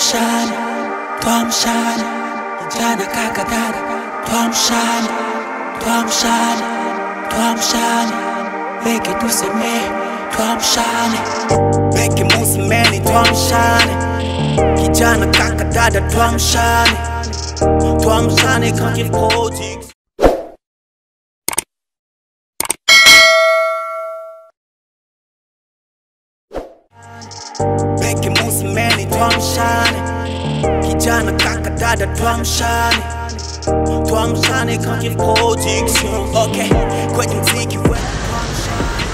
mshani toa mshani jana kaka dada toa mshani toa mshani toa mshani weke tusemee toa mshani weke musimeni toa mshani kijana kaka dada toa mshani toa mshani kakilikoji Thank you tuamshane, kijana kaka dada, tuamshane, tuamshane, kanki production. Okay, kwenye mziki wetu tuamshane.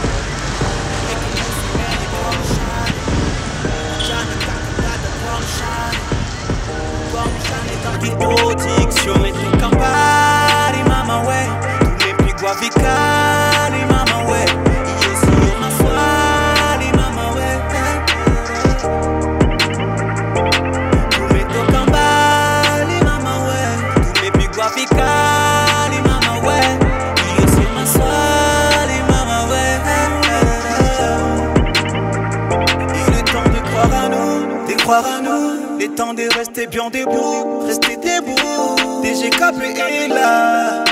De rester bien debout, rester debout. DGKP est là,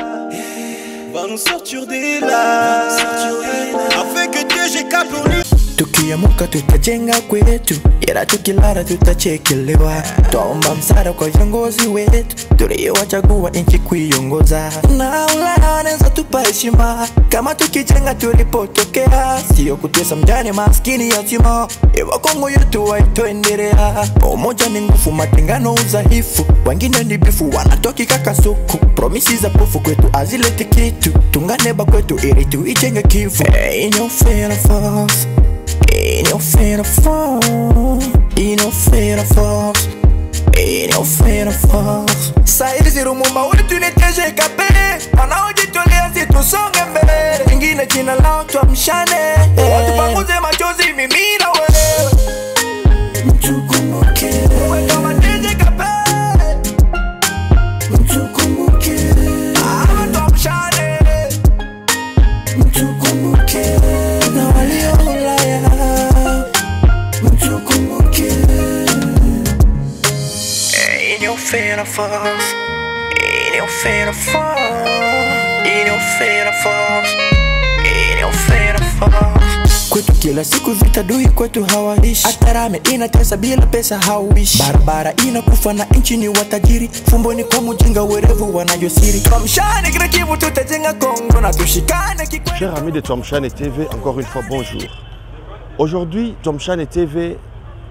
va nous sortir de là, afin que DGKP nous tukiamuka tutajenga kwetu. Ila tukilala tutachekelewa. Twaomba msara kwa viongozi wetu. Tuliowachagua nchi kuiongoza. Na ulaya wanaweza tupa heshima. Kama tukijenga tulipotokea. Sio kutesa mjane maskini yatima iwa kongo yetu waitoendelea. Umoja ni nguvu matengano udhaifu. Wengine ni bifu wanatoki kakasuku promisi za pofu kwetu azileti kitu. Tunganeba kwetu ili tuijenge kivu. Hey, no fear of us. Ain't no fear of fall. Ain't no fear of falls. Ain't no fear of falls. Sairi zirumumba wetu niteje kape wanaojitolea situsonge mbele ingine jina lao tuamshane watu panguze machozi mimi na wewe Of us, ain't no fear of us, ain't no fear of us, ain't no fear of us. Kwetu kila siku vita dui kwetu hawaishi. Hata rame inatesa bila pesa hauishi. Barabara inakufa na nchi ni watajiri. Fumboni kwa mujinga werevu wanajosiri twamshane kila kivu tutajenga kongo na tushikane kikwe Chers amis de Tomchane TV, encore une fois bonjour. Aujourd'hui, Tomchane TV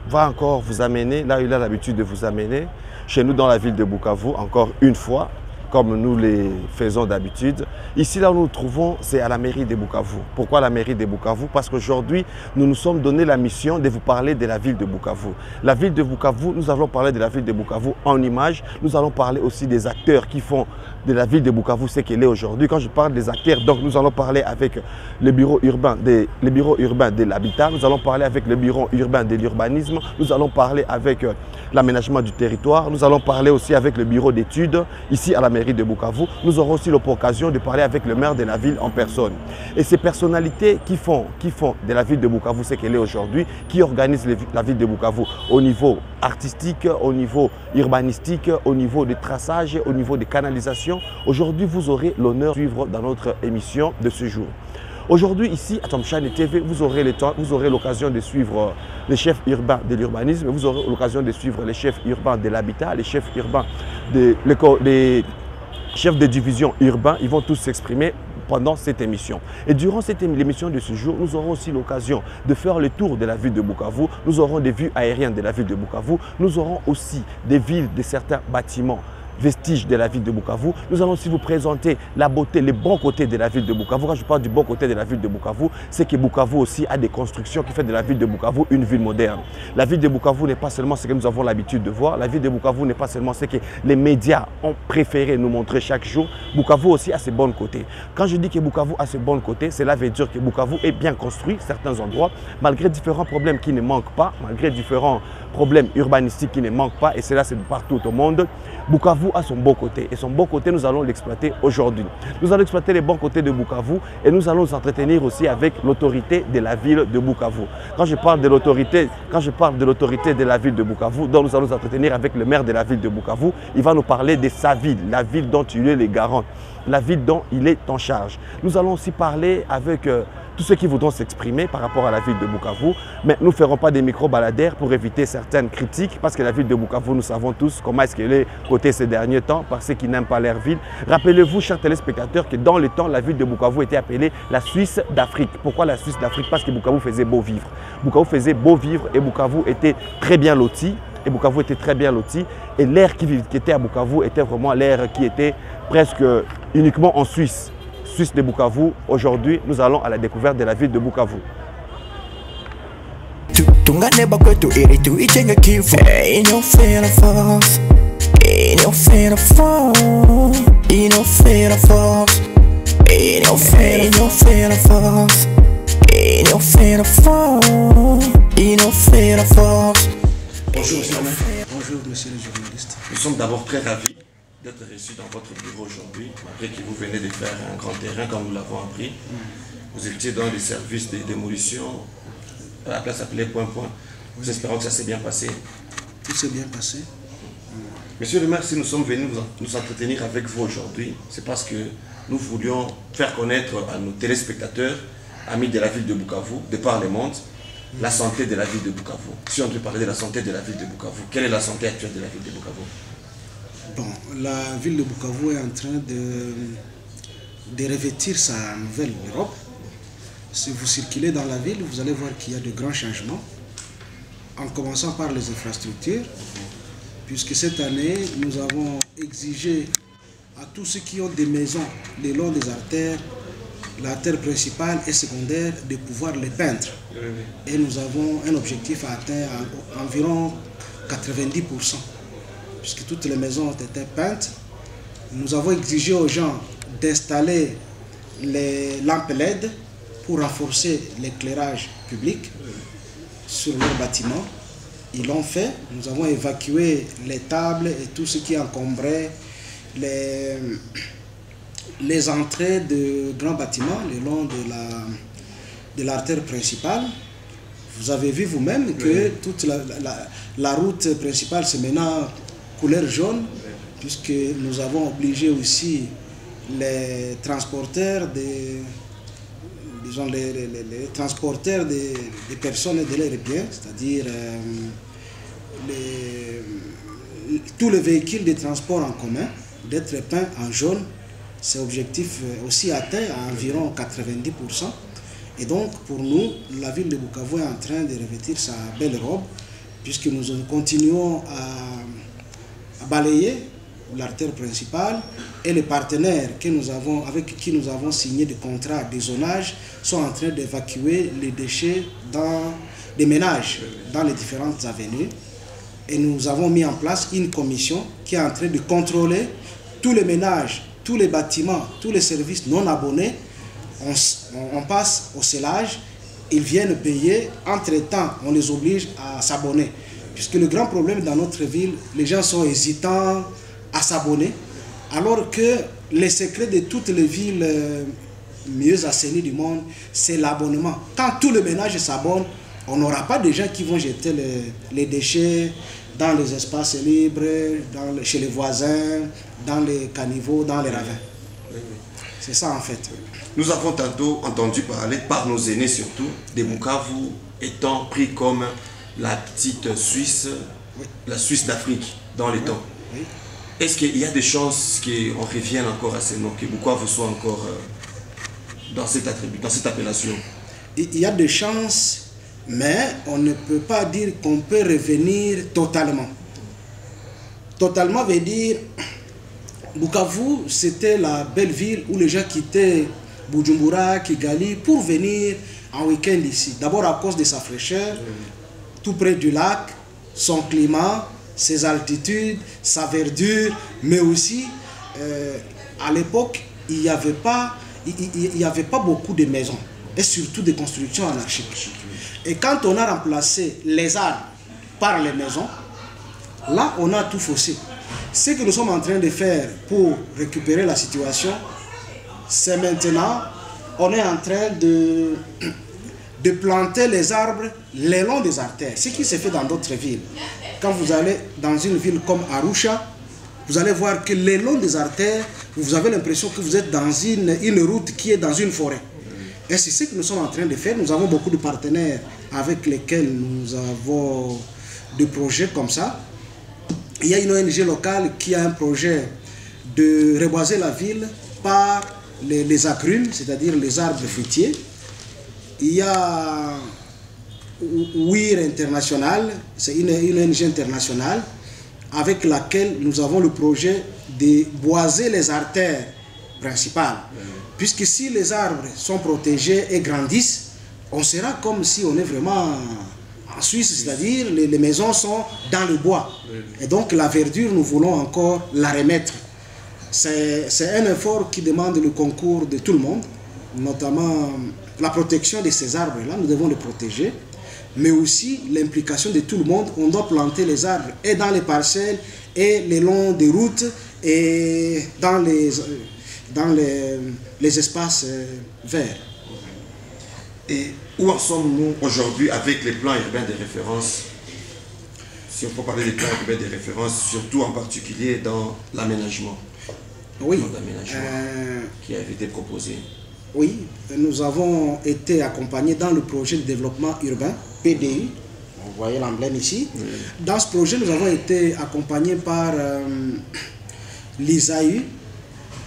va encore vous amener là où il a l'habitude de vous amener, chez nous dans la ville de Bukavu, encore une fois, comme nous les faisons d'habitude. Ici, là où nous nous trouvons, c'est à la mairie de Bukavu. Pourquoi la mairie de Bukavu? Parce qu'aujourd'hui, nous nous sommes donné la mission de vous parler de la ville de Bukavu. La ville de Bukavu, nous allons parler de la ville de Bukavu en images. Nous allons parler aussi des acteurs qui font de la ville de Bukavu ce qu'elle est aujourd'hui. Quand je parle des acteurs, donc nous allons parler avec le bureau urbain de, le bureau urbain de l'habitat, nous allons parler avec le bureau urbain de l'urbanisme, nous allons parler avec euh, l'aménagement du territoire, nous allons parler aussi avec le bureau d'études ici à la mairie de Bukavu. Nous aurons aussi l'occasion de parler avec le maire de la ville en personne. Et ces personnalités qui font, qui font de la ville de Bukavu ce qu'elle est aujourd'hui, qui organisent la ville de Bukavu au niveau artistique, au niveau urbanistique, au niveau de traçage, au niveau de Aujourd'hui, vous aurez l'honneur de suivre dans notre émission de ce jour. Aujourd'hui, ici, à Tomchane TV, vous aurez l'occasion de suivre les chefs urbains de l'urbanisme, vous aurez l'occasion de suivre les chefs urbains de l'habitat, les chefs urbains de des chefs de division urbains. Ils vont tous s'exprimer pendant cette émission. Et durant cette émi- émission de ce jour, nous aurons aussi l'occasion de faire le tour de la ville de Bukavu. Nous aurons des vues aériennes de la ville de Bukavu. Nous aurons aussi des villes de certains bâtiments vestiges de la ville de Bukavu. Nous allons aussi vous présenter la beauté, les bons côtés de la ville de Bukavu. Quand je parle du bon côté de la ville de Bukavu, c'est que Bukavu aussi a des constructions qui font de la ville de Bukavu une ville moderne. La ville de Bukavu n'est pas seulement ce que nous avons l'habitude de voir. La ville de Bukavu n'est pas seulement ce que les médias ont préféré nous montrer chaque jour. Bukavu aussi a ses bons côtés. Quand je dis que Bukavu a ses bons côtés, cela veut dire que Bukavu est bien construit, certains endroits, malgré différents problèmes qui ne manquent pas, malgré différents problèmes urbanistiques qui ne manquent pas, et cela c'est partout au monde. Bukavu a son beau côté. Et son beau côté, nous allons l'exploiter aujourd'hui. Nous allons exploiter les bons côtés de Bukavu et nous allons nous entretenir aussi avec l'autorité de la ville de Bukavu. Quand je parle de l'autorité, quand je parle de l'autorité de la ville de Bukavu, donc nous allons nous entretenir avec le maire de la ville de Bukavu. Il va nous parler de sa ville, la ville dont il est le garant, la ville dont il est en charge. Nous allons aussi parler avec euh, tous ceux qui voudront s'exprimer par rapport à la ville de Bukavu. Mais nous ne ferons pas des micro-baladaires pour éviter certaines critiques parce que la ville de Bukavu, nous savons tous comment est-ce qu'elle est cotée ces derniers temps par ceux qui n'aiment pas leur ville. Rappelez-vous, chers téléspectateurs, que dans le temps, la ville de Bukavu était appelée la Suisse d'Afrique. Pourquoi la Suisse d'Afrique? Parce que Bukavu faisait beau vivre. Bukavu faisait beau vivre et Bukavu était très bien loti. Et Bukavu était très bien loti. Et l'air qui, qui était à Bukavu était vraiment l'air qui était presque uniquement en Suisse. Suisse de Bukavu. Aujourd'hui, nous allons à la découverte de la ville de Bukavu. Force inofera force Bonjour. Bonjour, monsieur le journaliste. Nous sommes d'abord très ravis d'être reçus dans votre bureau aujourd'hui, malgré que vous venez de faire un grand terrain comme nous l'avons appris. Vous étiez dans les services de démolition à la place appelée Point Point. Nous espérons que ça s'est bien passé. Tout s'est bien passé. Monsieur le maire, si nous sommes venus nous entretenir avec vous aujourd'hui, c'est parce que nous voulions faire connaître à nos téléspectateurs, amis de la ville de Bukavu, de par le monde, la santé de la ville de Bukavu. Si on peut parler de la santé de la ville de Bukavu, quelle est la santé actuelle de la ville de Bukavu? Bon, la ville de Bukavu est en train de, de revêtir sa nouvelle Europe. Si vous circulez dans la ville, vous allez voir qu'il y a de grands changements. En commençant par les infrastructures, puisque cette année, nous avons exigé à tous ceux qui ont des maisons le long des artères, l'artère principale et secondaire, de pouvoir les peindre. Et nous avons un objectif à atteindre à environ 90%, puisque toutes les maisons ont été peintes. Nous avons exigé aux gens d'installer les lampes LED pour renforcer l'éclairage public sur leurs bâtiments. Ils l'ont fait. Nous avons évacué les tables et tout ce qui encombrait les, les entrées de grands bâtiments le long de la de l'artère principale. Vous avez vu vous-même que toute la, la- la route principale c'est maintenant couleur jaune, puisque nous avons obligé aussi les transporteurs des disons les, transporteurs des, personnes et de leurs biens, c'est-à-dire euh, tous les véhicules de transport en commun, d'être peints en jaune. C'est objectif euh, aussi atteint à environ 90%. Et donc, pour nous, la ville de Bukavu est en train de revêtir sa belle robe, puisque nous continuons à, balayer l'artère principale et les partenaires que nous avons, avec qui nous avons signé des contrats de zonage sont en train d'évacuer les déchets dans des ménages dans les différentes avenues. Et nous avons mis en place une commission qui est en train de contrôler tous les ménages, tous les bâtiments, tous les services non abonnés. On passe au scellage, ils viennent payer. Entre-temps, on les oblige à s'abonner. Puisque le grand problème dans notre ville, les gens sont hésitants à s'abonner, alors que les secrets de toutes les villes euh, mieux assainies du monde, c'est l'abonnement. Quand tout le ménage s'abonne, on n'aura pas de gens qui vont jeter les, déchets dans les espaces libres, le- chez les voisins, dans les caniveaux, dans les ravins. C'est ça en fait. Nous avons tantôt entendu parler, par nos aînés surtout, des Bukavu étant pris comme la petite Suisse, la Suisse d'Afrique dans les temps. Oui. Est-ce qu'il y a des chances qu'on revienne encore à ces noms, que Bukavu soit encore euh, dans cette attribut, dans cette appellation? Il il y a des chances, mais on ne peut pas dire qu'on peut revenir totalement. Totalement veut dire, Bukavu, c'était la belle ville où les gens quittaient Bujumbura, Kigali pour venir en week-end ici. D'abord à cause de sa fraîcheur, tout près du lac, son climat, ses altitudes, sa verdure, mais aussi euh, à l'époque, il n'y avait, pas- il- avait pas beaucoup de maisons et surtout des constructions anarchiques. Et quand on a remplacé les arbres par les maisons, là on a tout faussé. Ce que nous sommes en train de faire pour récupérer la situation, c'est maintenant, on est en train de, de planter les arbres le long des artères. Ce qui se fait dans d'autres villes. Quand vous allez dans une ville comme Arusha, vous allez voir que le long des artères, vous avez l'impression que vous êtes dans une, une route qui est dans une forêt. Et c'est ce que nous sommes en train de faire. Nous avons beaucoup de partenaires avec lesquels nous avons des projets comme ça. Il y a une ONG locale qui a un projet de reboiser la ville par les, les c'est-à-dire les arbres fruitiers. Il y a WIR International, c'est une, une ONG internationale avec laquelle nous avons le projet de boiser les artères principales. Puisque si les arbres sont protégés et grandissent, on sera comme si on est vraiment en Suisse, c'est-à-dire les, les maisons sont dans le bois. Et donc la verdure, nous voulons encore la remettre. C'est c'est un effort qui demande le concours de tout le monde, notamment la protection de ces arbres-là, nous devons les protéger, mais aussi l'implication de tout le monde. On doit planter les arbres et dans les parcelles, et le long des routes, et dans les, dans les, les espaces euh, verts. Et où en sommes-nous aujourd'hui avec les plans urbains de référence? Si on peut parler des plans urbains de référence, surtout en particulier dans l'aménagement. Oui. Plan d'aménagement Euh, qui avait été proposé. Oui, nous avons été accompagnés dans le projet de développement urbain, PDU. Vous voyez l'emblème ici. Dans ce projet, nous avons été accompagnés par euh, l'ISAU,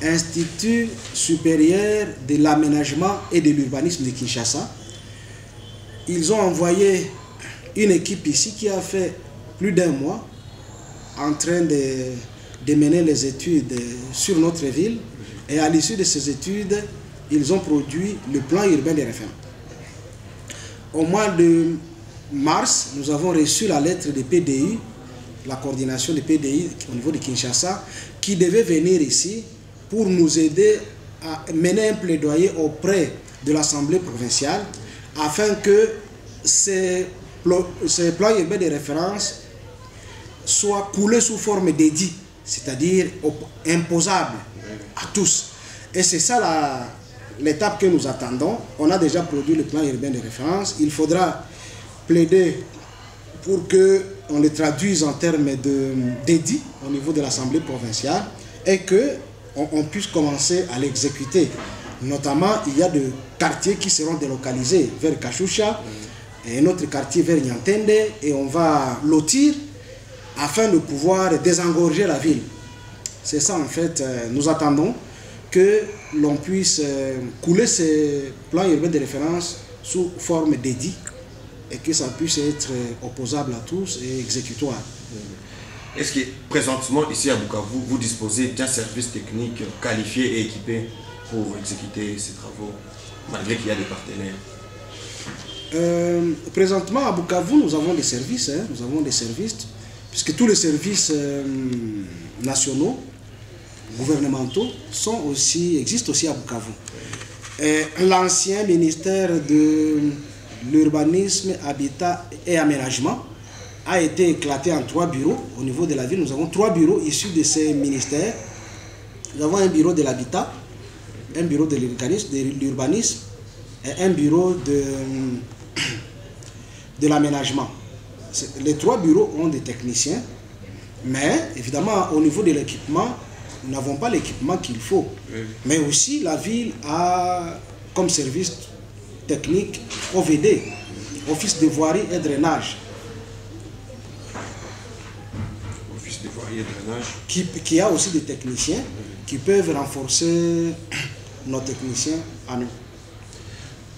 Institut supérieur de l'aménagement et de l'urbanisme de Kinshasa. Ils ont envoyé une équipe ici qui a fait plus d'un mois en train de, de mener les études sur notre ville. Et à l'issue de ces études, ils ont produit le plan urbain de référence. Au mois de mars, nous avons reçu la lettre de PDI, la coordination de PDI au niveau de Kinshasa, qui devait venir ici pour nous aider à mener un plaidoyer auprès de l'Assemblée provinciale afin que ces, plans urbains de référence soient coulés sous forme d'édit, c'est-à-dire imposables à tous. Et c'est ça la- l'étape que nous attendons. On a déjà produit le plan urbain de référence. Il faudra plaider pour que on le traduise en termes d'édit au niveau de l'Assemblée provinciale et que on, puisse commencer à l'exécuter. Notamment, il y a des quartiers qui seront délocalisés vers Kachusha et un autre quartier vers Nyantende et on va lotir afin de pouvoir désengorger la ville. C'est ça en fait, euh, nous attendons que l'on puisse euh, couler ces plans urbains de référence sous forme d'édit et que ça puisse être euh, opposable à tous et exécutoire. Est-ce que présentement, ici à Bukavu, vous disposez d'un service technique qualifié et équipé pour exécuter ces travaux, malgré qu'il y a des partenaires? Euh, présentement à Bukavu, nous avons des services, hein, nous avons des services, puisque tous les services euh, nationaux, gouvernementaux, sont aussi, existent aussi à Bukavu. L'ancien ministère de l'urbanisme, habitat et aménagement a été éclaté en trois bureaux. Au niveau de la ville, nous avons trois bureaux issus de ces ministères. Nous avons un bureau de l'habitat, un bureau de l'urbanisme, et un bureau de, de l'aménagement. Les trois bureaux ont des techniciens, mais évidemment, au niveau de l'équipement, nous n'avons pas l'équipement qu'il faut. Mais aussi, la ville a comme service technique OVD, Office de voirie et drainage, Office de voirie et drainage. qui, qui a aussi des techniciens qui peuvent renforcer nos techniciens à nous.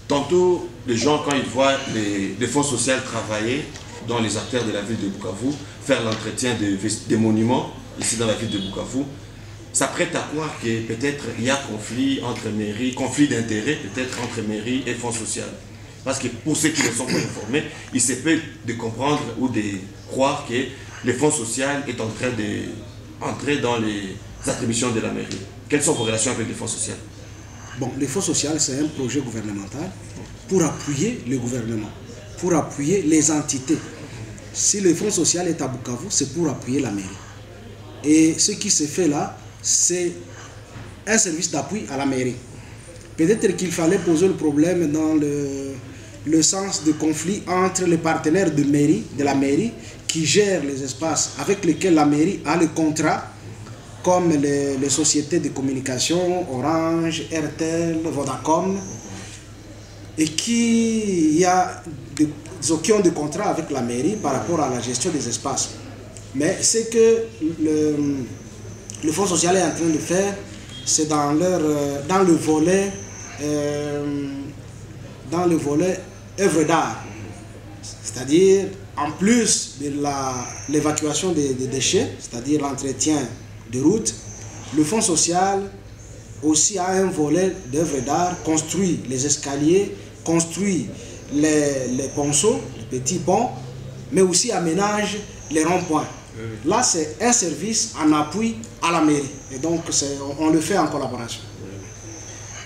Tantôt, les gens, quand ils voient les, les fonds sociaux travailler dans les artères de la ville de Bukavu, faire l'entretien des monuments ici dans la ville de Bukavu, ça prête à croire que peut-être il y a conflit entre mairies, conflit d'intérêts peut-être entre mairie et fonds social. Parce que pour ceux qui ne sont pas informés, il se peut de comprendre ou de croire que les fonds sociaux est en train d'entrer dans les attributions de la mairie. Quelles sont vos relations avec les fonds sociaux Bon, le Fonds social, c'est un projet gouvernemental pour appuyer le gouvernement, pour appuyer les entités. Si le Fonds social est à Bukavu, c'est pour appuyer la mairie. Et ce qui se fait là, c'est un service d'appui à la mairie. Peut-être qu'il fallait poser le problème dans le, le sens de conflit entre les partenaires de mairie, de la mairie, qui gèrent les espaces avec lesquels la mairie a le contrat, comme les, sociétés de communication, Orange, RTL, Vodacom, et qui, y a qui ont des contrats avec la mairie par rapport à la gestion des espaces. Mais ce que le, le Fonds social est en train de faire, c'est dans, euh, dans le volet euh, dans le volet œuvre d'art. C'est-à-dire, en plus de l'évacuation des, déchets, c'est-à-dire l'entretien de routes, le Fonds social aussi a un volet d'œuvre d'art, construit les escaliers, construit les, les ponceaux, les petits ponts, mais aussi aménage les ronds-points. Là, c'est un service en appui à la mairie. Et donc, on, le fait en collaboration.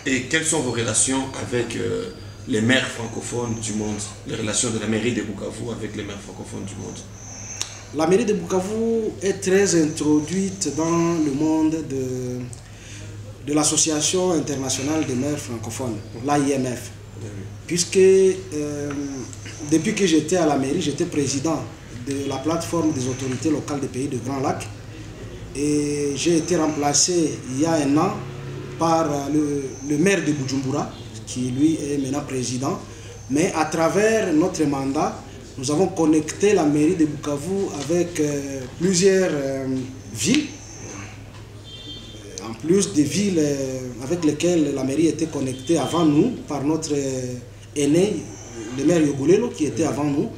Et quelles sont vos relations avec euh, les maires francophones du monde? Les relations de la mairie de Bukavu avec les maires francophones du monde? La mairie de Bukavu est très introduite dans le monde de, de l'Association internationale des maires francophones, l'AIMF. Puisque euh, depuis que j'étais à la mairie, j'étais président de la plateforme des autorités locales des pays de Grand Lac. Et j'ai été remplacé il y a un an par le, le, maire de Bujumbura, qui lui est maintenant président. Mais à travers notre mandat, nous avons connecté la mairie de Bukavu avec euh, plusieurs euh, villes, en plus des villes euh, avec lesquelles la mairie était connectée avant nous, par notre aîné, le maire Yogolelo, qui était avant nous.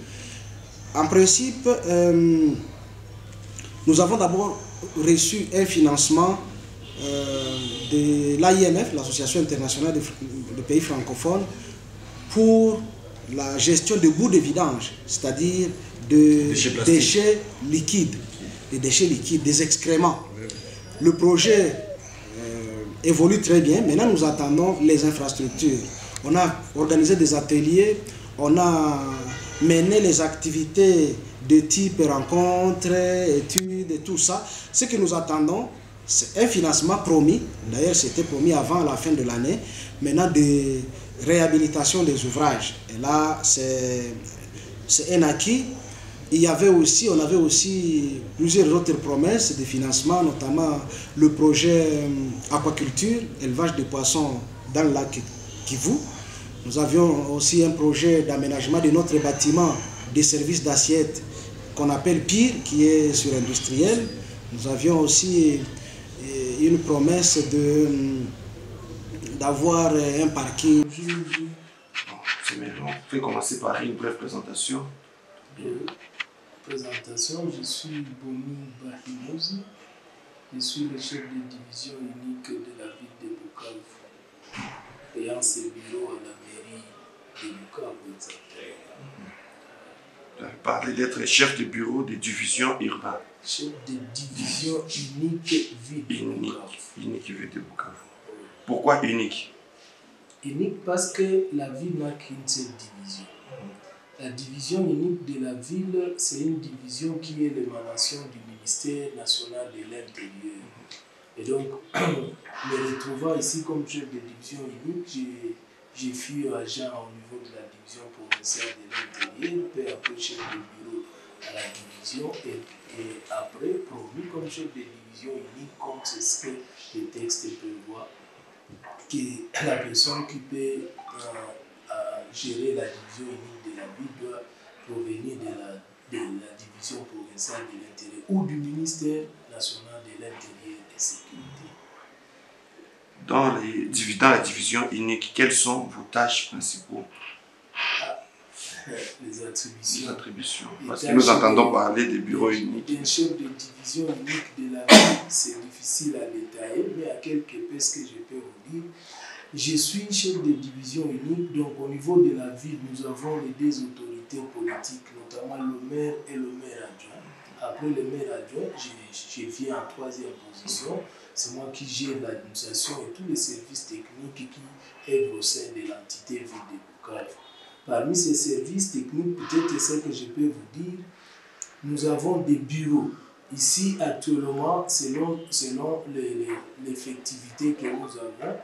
En principe, nous avons d'abord reçu un financement euh, de l'AIMF, l'Association internationale des, pays francophones, pour la gestion de bouts de vidange, c'est-à-dire de déchets, déchets, liquides, des déchets liquides, des excréments. Le projet euh, évolue très bien. Maintenant, nous attendons les infrastructures. On a organisé des ateliers, on a mené les activités de type rencontres, études et tout ça. Ce que nous attendons, c'est un financement promis. D'ailleurs, c'était promis avant la fin de l'année. Maintenant, de réhabilitation des ouvrages. Et là, c'est un acquis. Il y avait aussi, on avait aussi plusieurs autres promesses de financement, notamment le projet aquaculture, élevage de poissons dans le lac Kivu. Nous avions aussi un projet d'aménagement de notre bâtiment des services d'assiette qu'on appelle PIR, qui est sur industriel. Nous avions aussi une promesse de d'avoir un parking. C'est maintenant. On peut commencer par une brève présentation. Présentation, je suis Bonu Bahimouz. Je suis le chef de division unique de la ville de Bukavu, ayant ses bureaux à la mairie de Bukavu. Vous avez parlé d'être chef de bureau des divisions urbaines. Chef de division unique ville de Unique, unique ville de Bukavu. Pourquoi unique? Unique parce que la ville n'a qu'une seule division. La division unique de la ville, c'est une division qui est l'émanation du ministère national de l'Intérieur. Et donc, me retrouvant ici comme chef de division unique, j'ai j'ai fui agent au niveau de la division provinciale de l'intérieur, puis après chef de bureau à la division, et, et après promu comme chef de division unique, comme c'est ce que le texte prévoit, que la personne qui peut euh, gérer la division unique de la ville doit provenir de la, de la division provinciale de l'intérieur ou du ministère national de l'intérieur et sécurité dans, les, dans la division unique, quelles sont vos tâches principaux les attributions. Les attributions. Parce que nous entendons parler des bureaux uniques. D'un chef de division unique de la ville, c'est difficile à détailler, mais à quelque peu ce que je peux vous dire. Je suis chef de division unique, donc au niveau de la ville, nous avons les deux autorités politiques, notamment le maire et le maire adjoint. Après le maire adjoint, je, je viens en troisième position. C'est moi qui gère l'administration et tous les services techniques qui œuvrent au sein de l'entité ville de Bukavu. Parmi ces services techniques, peut-être ce que je peux vous dire, nous avons des bureaux Ici, actuellement, selon, selon l'effectivité que nous avons,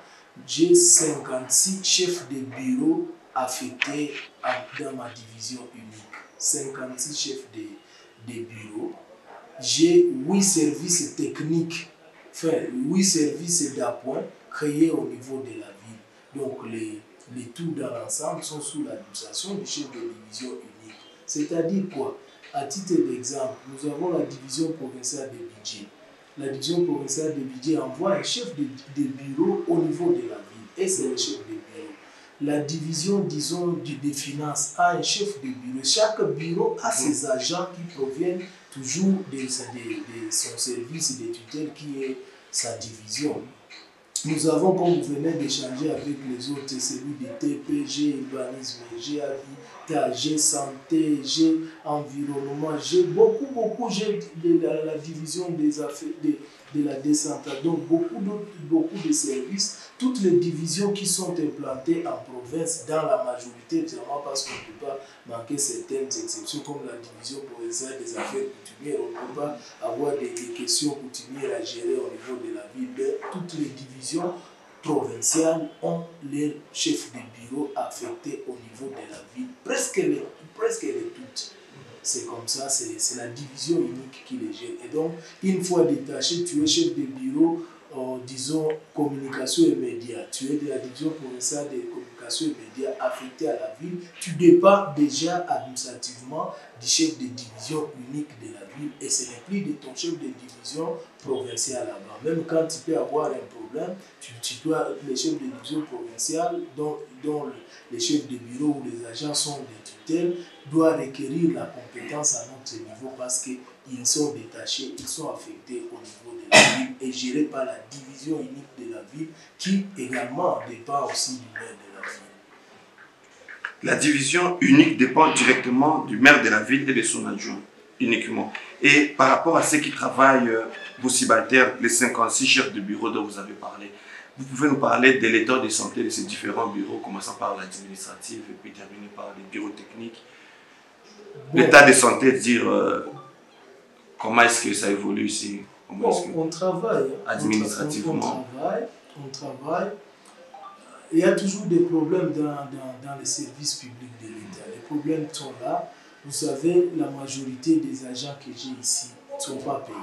j'ai 56 chefs de bureau affectés dans ma division unique. 56 chefs de, de bureau. J'ai 8 services techniques, enfin 8 services d'appoint créés au niveau de la ville. Donc les, les tout dans l'ensemble sont sous l'administration du chef de division unique. C'est-à-dire quoi? À titre d'exemple, nous avons la division provinciale des budgets. La division provinciale des budgets envoie un chef de, de bureau au niveau de la ville et c'est le chef de bureau la division, disons, des finances a un chef de bureau. Chaque bureau a ses agents qui proviennent toujours de, son service de tutelle qui est sa division. Nous avons, comme vous venez d'échanger avec les autres, celui de TPG, urbanisme, G habitat, G santé, G environnement, G beaucoup, beaucoup, de la, division des affaires, de la décentralisation. Donc beaucoup, beaucoup de services toutes les divisions qui sont implantées en province, dans la majorité, évidemment parce qu'on ne peut pas manquer certaines exceptions, comme la division provinciale des affaires coutumières, on ne peut pas avoir des, questions coutumières à gérer au niveau de la ville. Mais toutes les divisions provinciales ont les chefs de bureau affectés au niveau de la ville, presque presque les toutes. C'est comme ça, c'est la division unique qui les gère. Et donc, une fois détaché, tu es chef de bureau disons, communication et médias. Tu es de la division provinciale des communications et médias affectée à la ville. Tu dépends déjà administrativement du chef de division unique de la ville et ce n'est plus de ton chef de division provincial là-bas. Même quand tu peux avoir un problème, tu, tu dois, les chefs de division provinciale, dont, dont les chefs de bureau ou les agents sont des doivent requérir la compétence à notre niveau parce qu'ils sont détachés, ils sont affectés au niveau de la ville et gérés par la division unique de la ville qui également dépend aussi du maire de la ville. La division unique dépend directement du maire de la ville et de son adjoint uniquement. Et par rapport à ceux qui travaillent, euh, vos subalternes, les 56 chefs de bureau dont vous avez parlé, vous pouvez nous parler de l'état de santé de ces différents bureaux, commençant par l'administratif et puis terminer par les bureaux techniques. L'état de santé, dire euh, comment est-ce que ça évolue ici? On travaille. Administrativement. On, travaille, on travaille. Il y a toujours des problèmes dans, dans, dans les services publics de l'État. Les problèmes sont là. Vous savez, la majorité des agents que j'ai ici ne sont pas payés.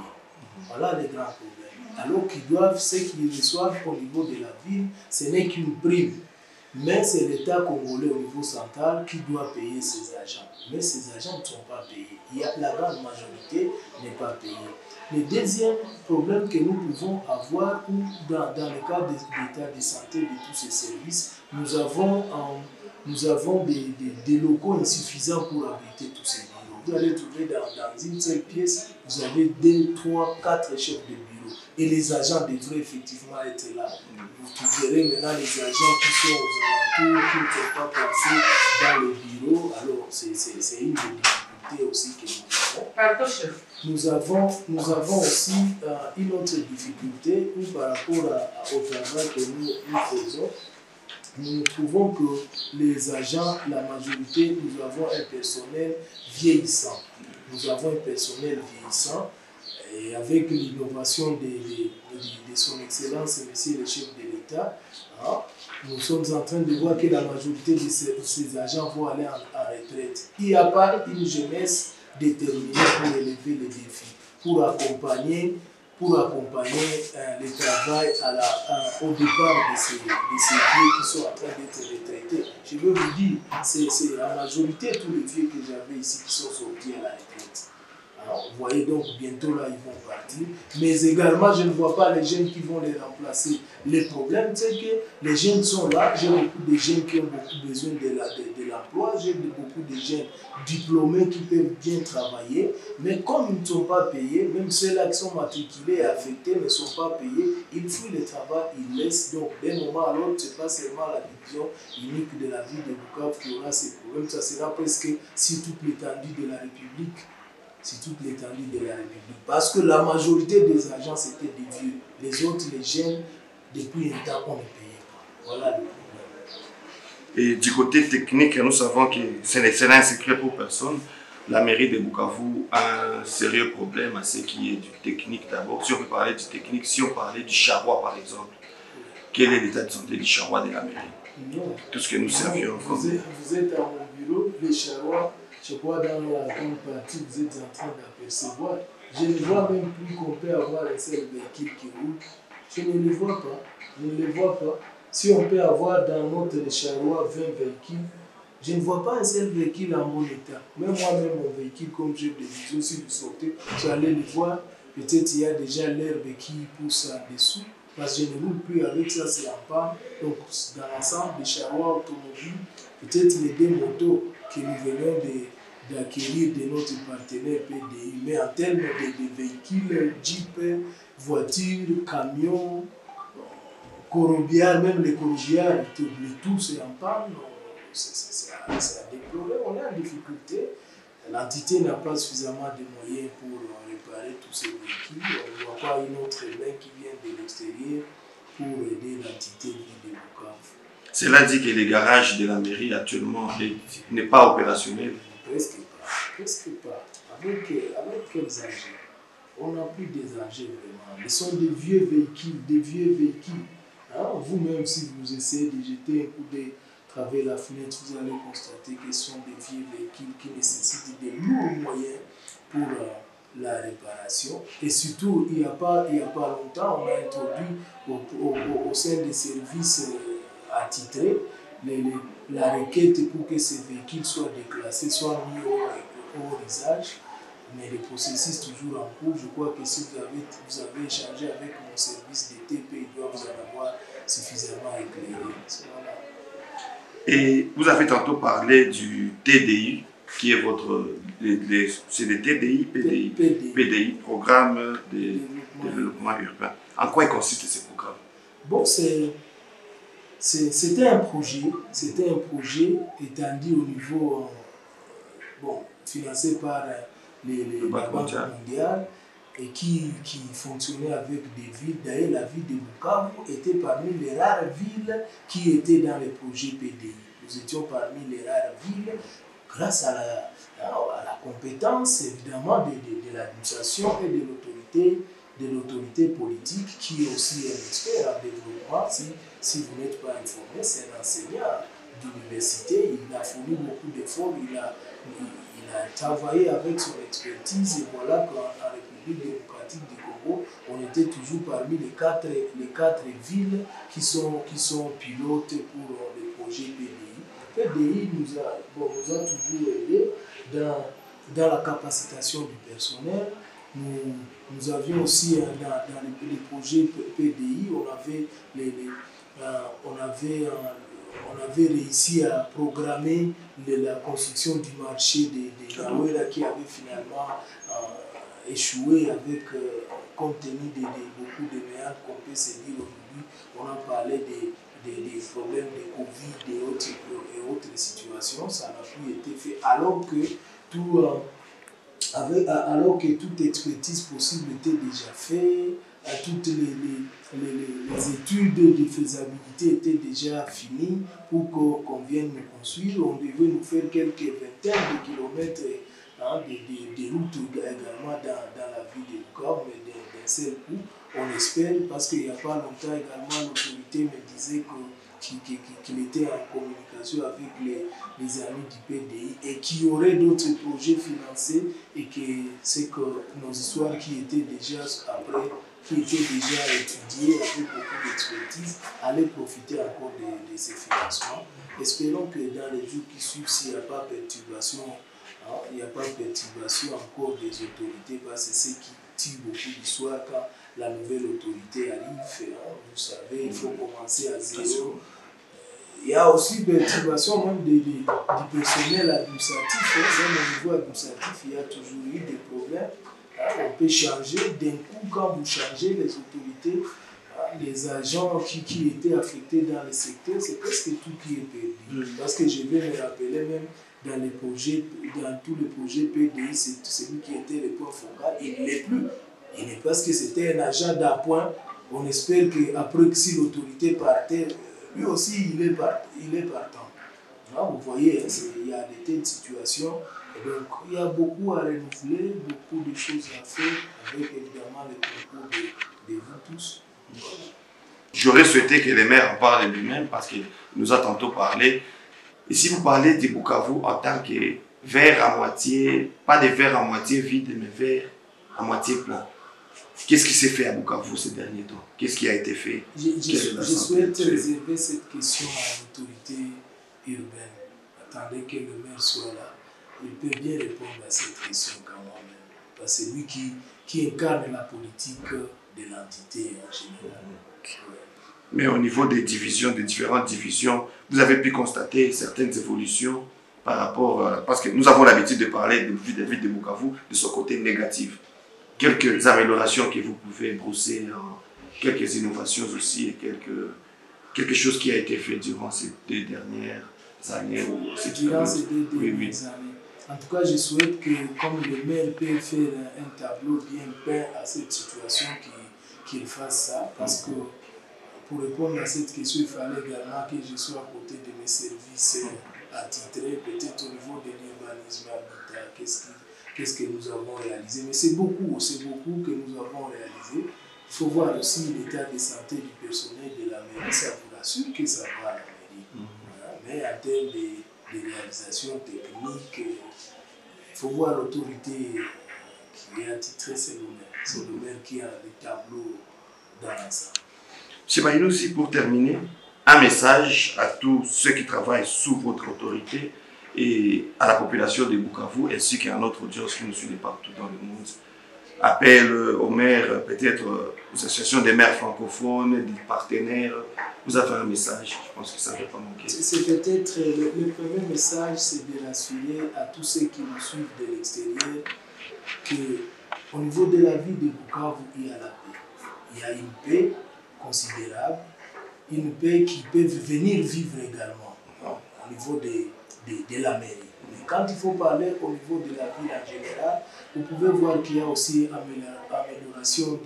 Voilà les grands problèmes. Alors qu'ils doivent, ce qu'ils reçoivent au niveau de la ville, ce n'est qu'une prime. Mais c'est l'État congolais au niveau central qui doit payer ces agents. Mais ces agents ne sont pas payés. La grande majorité n'est pas payée. Le deuxième problème que nous pouvons avoir, dans, dans le cadre de l'état de santé de tous ces services, nous avons, nous avons des, des, des, locaux insuffisants pour abriter tous ces. Vous allez trouver dans, dans une seule pièce, vous avez deux, trois, quatre chefs de bureau. Et les agents devraient effectivement être là. Vous verrez maintenant les agents qui sont aux alentours, qui ne sont pas placés dans le bureau. Alors, c'est une difficulté aussi que nous avons. Pardon, chef. Nous avons, nous avons aussi euh, une autre difficulté où par rapport à, au travail que nous, nous faisons, nous trouvons que les agents, la majorité, nous avons un personnel vieillissant. Nous avons un personnel vieillissant et avec l'innovation de, son Excellence, Monsieur le chef de l'État, hein, nous sommes en train de voir que la majorité de ces, agents vont aller en, en retraite. Il n'y a pas une jeunesse déterminés pour élever les défis, pour accompagner, pour accompagner euh, le travail à la, à, au départ de ces, de ces vieux qui sont en train d'être retraités. Je veux vous dire, c'est la majorité tous les vieux que j'avais ici qui sont sortis à la retraite. Vous voyez donc, bientôt là, ils vont partir. Mais également, je ne vois pas les jeunes qui vont les remplacer. Le problème, c'est que les jeunes sont là. J'ai beaucoup de jeunes qui ont beaucoup besoin de l'emploi. De, J'ai beaucoup de jeunes diplômés qui peuvent bien travailler. Mais comme ils ne sont pas payés, même ceux-là qui sont matriculés et affectés ne sont pas payés, ils fuient le travail, ils laissent. Donc, d'un moment à l'autre, ce n'est pas seulement la division unique de la ville de Bukavu qui aura ces problèmes. Ça sera presque sur toute l'étendue de la République sur toute l'étendue de la République. Parce que la majorité des agents, c'était des vieux. Les autres, les jeunes, depuis un temps, on ne payait pas. Voilà le problème. Et du côté technique, nous savons que ce n'est un secret pour personne. la mairie de Bukavu a un sérieux problème à ce qui est du technique d'abord. Si on peut parler du technique, si on parlait du charroi par exemple, quel est l'état de santé du charroi de la mairie? Non. Tout ce que nous servions Vous êtes, vous êtes à mon bureau, les charrois, je crois dans la grande partie, vous êtes en train d'apercevoir. Je ne vois même plus qu'on peut avoir un seul véhicule qui roule. Je ne les vois pas. Je ne les vois pas. Si on peut avoir dans notre charroi 20 véhicules, je ne vois pas un seul véhicule en bon état. Même moi-même, mon véhicule, comme j'ai des visions, si vous sortez, allez le voir. Peut-être il y a déjà l'herbe qui pousse en dessous. Parce que je ne roule plus avec ça, c'est en panne. Donc, dans l'ensemble des charrois automobiles, peut-être les deux motos que nous venons de- d'acquérir de, notre partenaire PDI. Mais en termes de, de véhicules, Jeep, voitures, camions, corrobières, même les corrobières, tout- le c'est en panne. C'est à, à déplorer. On est en difficulté. L'entité n'a pas suffisamment de moyens pour euh, réparer tous ces véhicules. On ne voit pas une autre main qui vient de l'extérieur pour aider l'entité de Bukavu. Cela dit que les garages de la mairie actuellement est- n'est pas opérationnel. Presque pas. Presque pas. Avec, avec quels engins? On n'a plus des engins vraiment. Ce sont des vieux véhicules, des vieux véhicules. Hein, Vous-même, si vous essayez de jeter un coup d'œil travers la fenêtre, vous allez constater que ce sont des vieux véhicules qui nécessitent de lourds moyens pour euh, la réparation. Et surtout, il n'y a, pas- y a pas longtemps, on a introduit au, sein des services euh, attitrés les- la requête pour que ces véhicules soient déclassés, soient mis au, au usage. Mais le processus toujours en cours. Je crois que si vous avez, vous avez échangé avec mon service de TP, il doit vous en avoir suffisamment éclairé. Voilà. Et vous avez tantôt parlé du TDI, qui est votre... c'est des TDI, PDI. PDI. PDI, Programme de Développement. développement urbain. En quoi il consiste ce programme? Bon, c'est- c'était un projet, c'était un projet étendu au niveau, euh, bon, financé par euh, les, les, Le la Banque mondiale. mondiale et qui, qui fonctionnait avec des villes. D'ailleurs, la ville de Bukavu était parmi les rares villes qui étaient dans le projet PDI. Nous étions parmi les rares villes grâce à la, à la compétence, évidemment, de, de, de l'administration et de l'autorité de l'autorité politique qui est aussi un expert en développement. Si, vous n'êtes pas informé, c'est un enseignant d'université. Il a fourni beaucoup d'efforts. Il a, il, a travaillé avec son expertise. Et voilà qu'en en République démocratique du Congo, on était toujours parmi les quatre, les quatre villes qui sont, qui sont pilotes pour euh, le projet PDI. PDI nous a, bon, nous a toujours aidé dans, dans la capacitation du personnel. Nous, nous avions aussi euh, dans, dans les, les projets PDI, on avait, les, les, on, avait, euh, on avait réussi à programmer le- la construction du marché des, des Yawera qui avait finalement euh, échoué avec, euh, compte tenu de, de beaucoup de meilleurs qu'on peut se dire aujourd'hui. On a parlé des, des, des problèmes de Covid et autres, et autres situations. Ça n'a plus été fait alors que tout. euh, avec, alors que toute expertise possible était déjà faite, toutes les, les, les, les- études de faisabilité étaient déjà finies pour qu'on vienne nous construire. On devait nous faire quelques vingtaines de kilomètres hein, de, de, de routes également dans, dans la ville de Bukavu, mais d'un seul coup. On espère, parce qu'il n'y a pas longtemps également, l'autorité me disait qu'il était en communication avec les, les amis du PDI et qu'il y aurait d'autres projets financés et que c'est que nos histoires qui étaient déjà après, qui étaient déjà étudiées avec beaucoup d'expertise, allaient profiter encore de, de ces financements. Espérons que dans les jours qui suivent, s'il n'y a pas perturbation, hein, il n'y a pas perturbation encore des autorités, parce que c'est ce qui tire beaucoup d'histoires quand la nouvelle autorité arrive. hein, vous savez, il faut commencer à zéro. Il y a aussi perturbation même du personnel administratif. hein. Même au niveau administratif, il y a toujours eu des problèmes. Hein. On peut changer d'un coup quand vous changez les autorités, hein, les agents qui, qui étaient affectés dans le secteur, c'est presque tout qui est perdu. Parce que je vais me rappeler même dans les projets, dans tous les projets PDI, c'est celui qui était le point focal, il ne l'est plus. Il n'est parce que c'était un agent d'appoint. On espère qu'après, si l'autorité partait, lui aussi, il est, part- il est partant. Là, vous voyez, hein, il y a des telles situations donc, il y a beaucoup à renouveler, beaucoup de choses à faire, avec évidemment le concours de, de vous tous. J'aurais souhaité que les maires en parlent lui-même parce qu'il nous a tantôt parlé. Et si vous parlez de Bukavu en tant que verre à moitié, pas des verres à moitié vides, mais verre à moitié plein, qu'est-ce qui s'est fait à Bukavu ces derniers temps? Qu'est-ce qui a été fait? Je, je- souhaite réserver cette question à l'autorité urbaine. Attendez que le maire soit là. Il peut bien répondre à cette question qu'à moi-même. Parce que c'est lui qui, qui incarne la politique de l'entité en général. Ouais. Mais au niveau des divisions, des différentes divisions, vous avez pu constater certaines évolutions par rapport, euh, parce que nous avons l'habitude de parler de David de Bukavu de son côté négatif. Quelques améliorations que vous pouvez brosser, quelques innovations aussi et quelques, quelque chose qui a été fait durant ces deux dernières années. Ou ces durant ces deux dernières années. En tout cas, je souhaite que, comme le maire peut faire un tableau bien peint à cette situation, qu'il fasse ça. Parce que pour répondre à cette question, il fallait également que je sois à côté de mes services attitrés, peut-être au niveau de l'urbanisme habitat, qu'est-ce qu'est-ce que nous avons réalisé. Mais c'est beaucoup, c'est beaucoup que nous avons réalisé. Il faut voir aussi l'état de santé du personnel de la mairie. Ça vous rassure que ça va à la mairie. Voilà. Mais en termes de, de réalisation technique, euh, il faut voir l'autorité euh, qui est attitrée, maire. C'est le maire qui a le tableau dans l'ensemble. Chez Maïno aussi, pour terminer, un message à tous ceux qui travaillent sous votre autorité et à la population de Bukavu, ainsi qu'à notre audience qui nous suit partout dans le monde. Appel euh, aux maires, peut-être euh, aux associations des maires francophones, des partenaires. Vous avez un message, je pense que ça ne va pas manquer. C'est peut-être euh, le, premier message, c'est de rassurer à tous ceux qui nous suivent de l'extérieur que au niveau de la ville de Bukavu, il y a la paix. Il y a une paix considérable, une paix qui peut venir vivre également hein, au niveau de, de, de la mairie. Mais quand il faut parler au niveau de la ville en général, vous pouvez voir qu'il y a aussi amélior- amélioration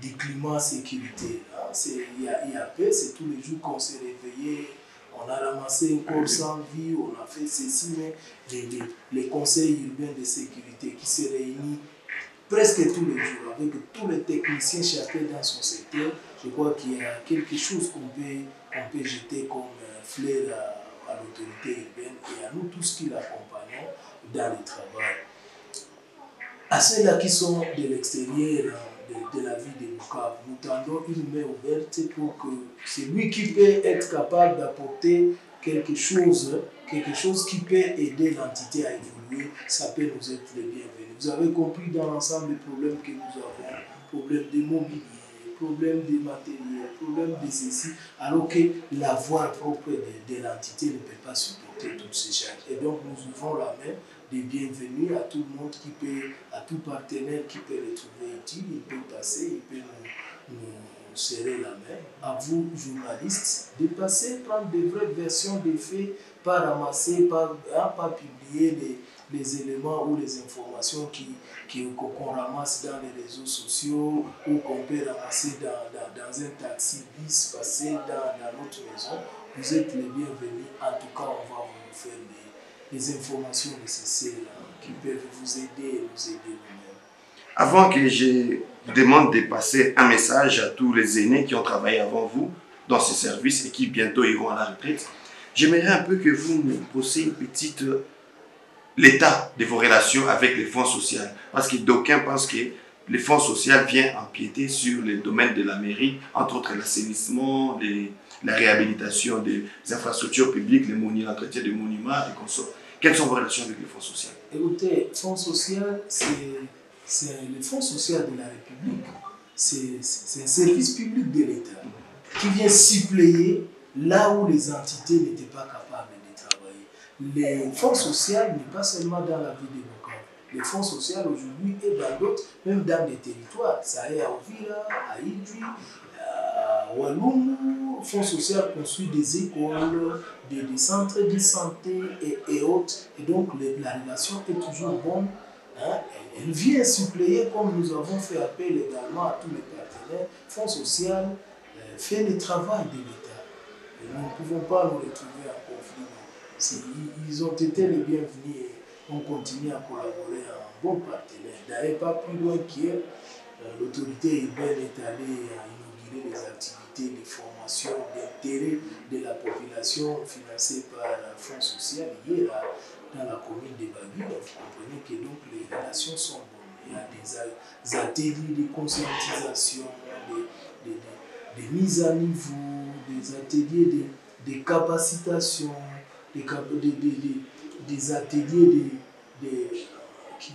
du, du climat sécurité. hein. C'est- Il y, a, paix, c'est tous les jours qu'on s'est réveillé, on a ramassé un corps sans vie, on a fait ceci, mais les, les, les conseils urbains de sécurité qui se réunissent presque tous les jours avec tous les techniciens chacun dans son secteur, je crois qu'il y a quelque chose qu'on peut, peut jeter comme euh, fleur à, à l'autorité urbaine et à nous tous qui l'accompagnons dans le travail. À ceux-là qui sont de l'extérieur euh, de, la vie de Bukavu, nous tendons une main ouverte pour que celui qui peut être capable d'apporter quelque chose, quelque chose qui peut aider l'entité à évoluer, ça peut nous être le bienvenu. Vous avez compris dans l'ensemble des problèmes que nous avons, problème de mobilier, problème de matériel, problème de ceci, alors que la voix propre de, de l'entité ne peut pas supporter toutes ces charges. Et donc nous ouvrons la main des bienvenus à tout monde qui peut, à tout partenaire qui peut les trouver utiles, il peut passer, il peut nous, nous serrer la main. À vous, journalistes, de passer, prendre des vraies versions des faits, pas ramasser, pas, hein, pas publier les, les éléments ou les informations qui, qui- qu'on qu'on ramasse dans les réseaux sociaux ou qu'on peut ramasser dans, dans, dans un taxi bis, passer dans, dans notre maison. Vous êtes les bienvenus. En tout cas, on va vous faire les, informations nécessaires qui peuvent vous aider et nous aider nous-mêmes. Avant que je vous demande de passer un message à tous les aînés qui ont travaillé avant vous dans ce service et qui bientôt iront à la retraite, j'aimerais un peu que vous nous posiez une petite euh, l'état de vos relations avec les fonds sociaux. Parce que d'aucuns pensent que les fonds sociaux viennent empiéter sur les domaines de la mairie, entre autres l'assainissement, les- la réhabilitation des infrastructures publiques, l'entretien des monuments et consorts. Quelles sont vos relations avec les fonds sociaux Écoutez, fonds social, c'est le fonds social de la République. C'est un service public de l'État qui vient suppléer là où les entités n'étaient pas capables de travailler. Les fonds sociaux n'est pas seulement dans la ville de Bukavu. Les fonds sociaux aujourd'hui et dans d'autres, même dans des territoires. Ça est à Ovira, à Idri, Walungu. Fonds social construit des écoles, des, centres de santé et, et autres. Et donc la relation est toujours bonne. hein. Elle- vient suppléer, comme nous avons fait appel également à tous les partenaires. Fonds social euh, fait le travail de l'État. Nous ne pouvons pas nous retrouver en conflit. Ils ont été les bienvenus. Et on continue à collaborer en bon partenaire. D'ailleurs, pas plus loin qu'hier, euh, l'autorité urbaine est allée à inaugurer les activités de formation d'intérêt de la population financées par le Fonds social à- dans la commune de Bagu. Vous comprenez que donc les relations sont bonnes. Il y a des, ateliers de conscientisation, des, mises à niveau, des ateliers de, capacitation, des, des, ateliers de, de- qui,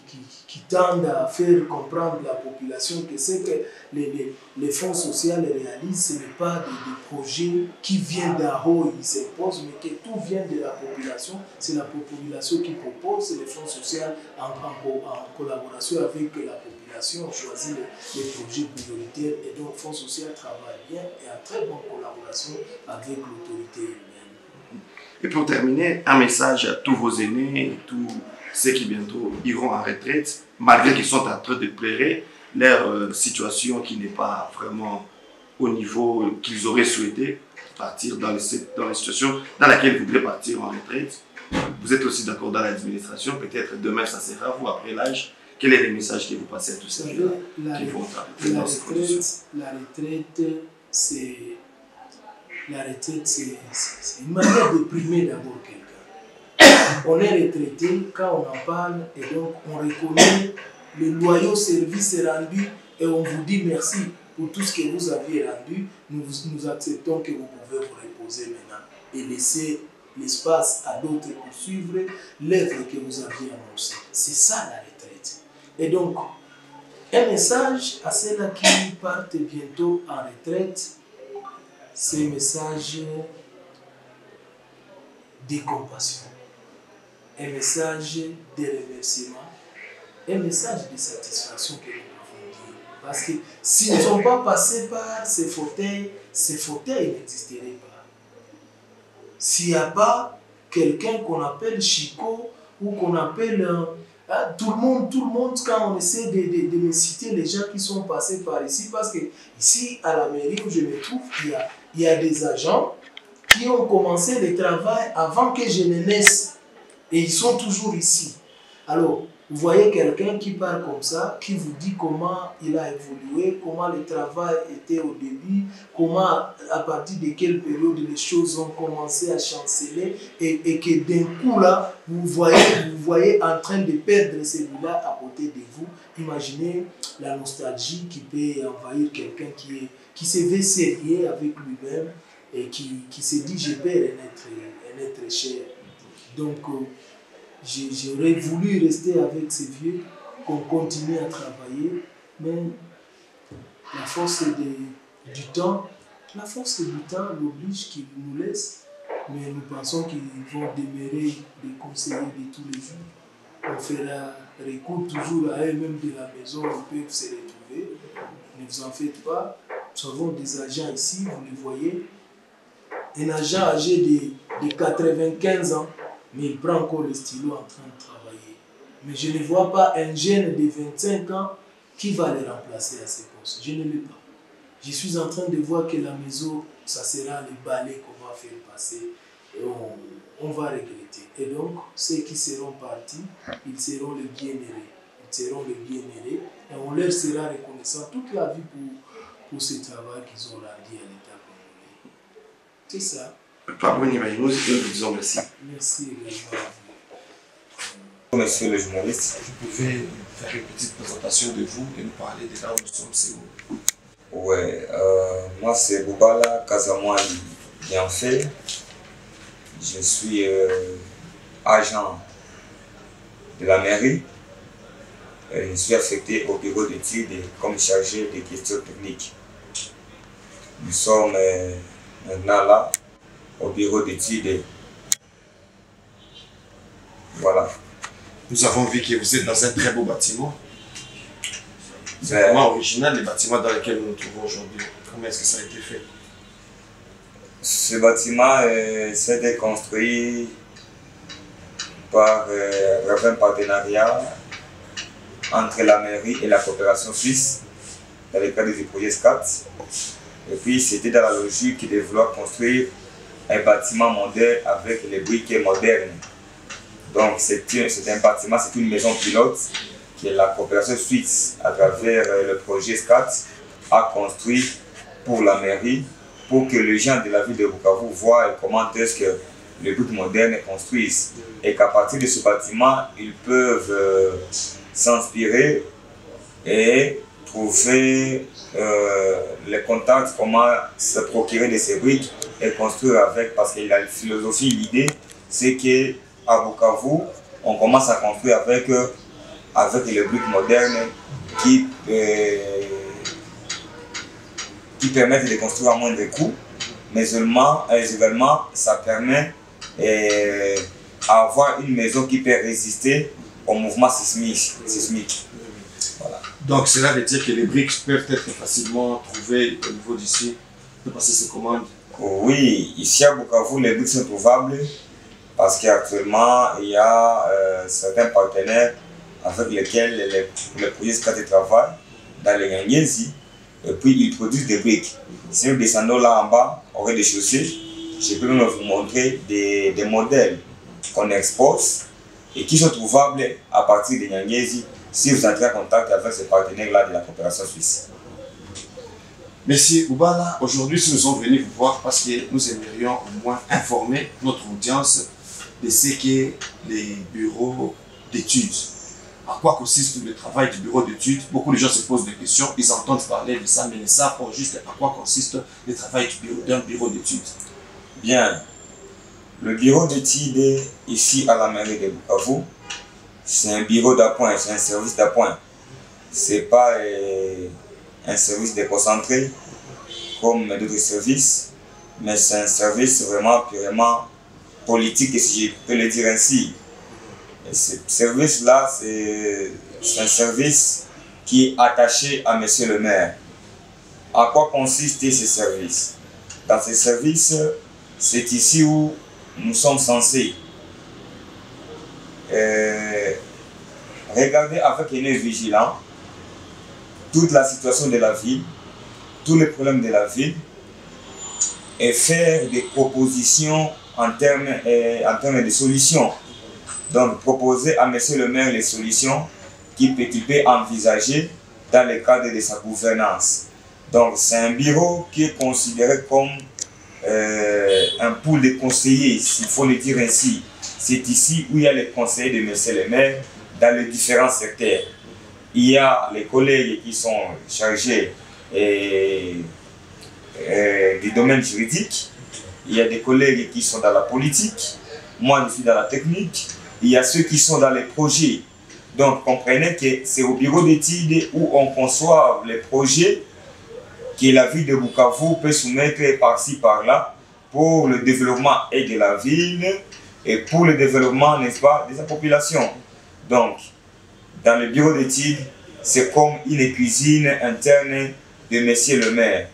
qui tendent à faire comprendre la population que ce que les, les, les fonds sociaux réalisent, ce n'est pas des, des projets qui viennent d'en haut, ils s'imposent, mais que tout vient de la population. C'est la population qui propose, c'est les fonds sociaux en, en en collaboration avec la population, on choisit les, les projets prioritaires et donc le fonds social travaille bien et en très bonne collaboration avec l'autorité urbaine. Et pour terminer, un message à tous vos aînés tous ceux qui bientôt iront en retraite, malgré qu'ils sont en train de pleurer, leur euh, situation qui n'est pas vraiment au niveau qu'ils auraient souhaité partir dans, les, dans la situation dans laquelle ils voudraient partir en retraite. Vous êtes aussi d'accord dans l'administration, peut-être demain ça sera vous après l'âge. Quel est le message que vous passez à tous Vous gens la, qui vont la dans ces retraite, la retraite, c'est la retraite, c'est une manière de primer d'abord. On est retraité quand on en parle et donc on reconnaît le loyaux service rendu et on vous dit merci pour tout ce que vous aviez rendu. Nous, nous acceptons que vous pouvez vous reposer maintenant et laisser l'espace à d'autres pour suivre l'œuvre que vous aviez annoncée. C'est ça la retraite. Et donc, un message à ceux-là qui partent bientôt en retraite, c'est un message de compassion, un message de remerciement, un message de satisfaction que nous pouvons dire. Parce que s'ils ne sont pas passés par ces fauteuils, ces fauteuils n'existeraient pas. S'il n'y a pas quelqu'un qu'on appelle Chico ou qu'on appelle euh, ah, tout le monde, tout le monde, quand on essaie de, de, de me citer les gens qui sont passés par ici, parce que ici, à la mairie où je me trouve, il y a, il y a des agents qui ont commencé le travail avant que je ne naisse. Et ils sont toujours ici. Alors, vous voyez quelqu'un qui parle comme ça, qui vous dit comment il a évolué, comment le travail était au début, comment, à partir de quelle période les choses ont commencé à chanceler, et, et que d'un coup là, vous voyez, vous voyez en train de perdre celui-là à côté de vous. Imaginez la nostalgie qui peut envahir quelqu'un qui, qui se veut sérieux avec lui-même et qui, qui se dit je être, un être cher. Donc, euh, j'aurais voulu rester avec ces vieux, qu'on continue à travailler, mais la force du temps, la force du temps l'oblige qu'ils nous laissent, mais nous pensons qu'ils vont demeurer des conseillers de tous les jours. On fera recours toujours à eux-mêmes de la maison, ils peuvent se retrouver. Ne vous en faites pas. Nous avons des agents ici, vous les voyez. Un agent âgé de, de 95 ans, mais il prend encore le stylo en train de travailler. Mais je ne vois pas un jeune de 25 ans qui va le remplacer à ce poste. Je ne l'ai pas. Je suis en train de voir que la maison, ça sera le balai qu'on va faire passer et on, on va regretter. Et donc, ceux qui seront partis, ils seront les bien-aimés. Ils seront les bien-aimés et on leur sera reconnaissant toute la vie pour, pour ce travail qu'ils ont rendu à l'État congolais. C'est ça. Nibaïmouz, nous vous disons merci. Également. Monsieur le journaliste, Vous pouvez faire une petite présentation de vous et nous parler de là où nous sommes, c'est où? Ouais, euh, moi c'est Boubala Kazamouali Bienfait. Je suis euh, agent de la mairie. Et je suis affecté au bureau d'études comme chargé des questions techniques. Nous sommes euh, maintenant là au bureau d'études. Voilà. Nous avons vu que vous êtes dans un très beau bâtiment. C'est C'est- vraiment original, les bâtiments dans lesquels nous nous trouvons aujourd'hui. Comment est-ce que ça a été fait? Ce bâtiment euh, s'est construit par euh, un partenariat entre la mairie et la coopération suisse dans le cadre du projet SCAT. Et puis c'était dans la logique de vouloir construire un bâtiment moderne avec les briques modernes. Donc c'est un bâtiment, c'est une maison pilote que la coopération suisse, à travers euh, le projet SCAT, a construit pour la mairie, pour que les gens de la ville de Bukavu voient comment est-ce que les buts modernes construisent. Et qu'à partir de ce bâtiment, ils peuvent euh, s'inspirer et trouver euh, les contacts, comment se procurer de ces briques et construire avec. Parce qu'il a une philosophie, l'idée, c'est qu'à Bukavu, on commence à construire avec, euh, avec les briques modernes qui, qui permettent de construire à moindre coût, mais seulement, également, ça permet et avoir une maison qui peut résister au mouvement sismique. Voilà. Donc cela veut dire que les briques peuvent être facilement trouvées au niveau d'ici, de passer ces commandes. Oui, ici à Bukavu, les briques sont trouvables parce qu'actuellement, il y a euh, certains partenaires avec lesquels les, les projets de travail dans les Gangési, et puis ils produisent des briques. Si nous descendons là en bas, au rez-de-chaussée, je peux vous montrer des, des modèles qu'on expose et qui sont trouvables à partir de Nyangezi si vous entrez en contact avec ces partenaires-là de la coopération suisse. Merci Oubala. Aujourd'hui, nous sommes venus vous voir parce que nous aimerions au moins informer notre audience de ce qu'est les bureaux d'études. À quoi consiste le travail du bureau d'études Beaucoup de gens se posent des questions, ils entendent parler de ça, mais ne savent pas juste à quoi consiste le travail d'un bureau d'études. Bien. Le bureau d'études ici à la mairie de Bukavu, c'est un bureau d'appoint, c'est un service d'appoint. Ce n'est pas euh, un service déconcentré comme d'autres services, mais c'est un service vraiment purement politique, si je peux le dire ainsi. Ce service-là, c'est un service qui est attaché à Monsieur le maire. À quoi consiste ce service? Dans ce service, c'est ici où nous sommes censés regarder avec un œil vigilant toute la situation de la ville, tous les problèmes de la ville et faire des propositions en termes, euh, en termes de solutions. Donc proposer à Monsieur le maire les solutions qu'il peut, peut envisager dans le cadre de sa gouvernance. Donc c'est un bureau qui est considéré comme euh, un pool de conseillers, s'il faut le dire ainsi. C'est ici où il y a les conseillers de M. le maire dans les différents secteurs. Il y a les collègues qui sont chargés et, et, du domaine juridique. Il y a des collègues qui sont dans la politique. Moi, je suis dans la technique. Il y a ceux qui sont dans les projets. Donc, comprenez que c'est au bureau d'études où on conçoit les projets que la ville de Bukavu peut soumettre par-ci, par-là pour le développement et de la ville et pour le développement, n'est-ce pas, de sa population. Donc, dans le bureau d'études, c'est comme une cuisine interne de monsieur le maire.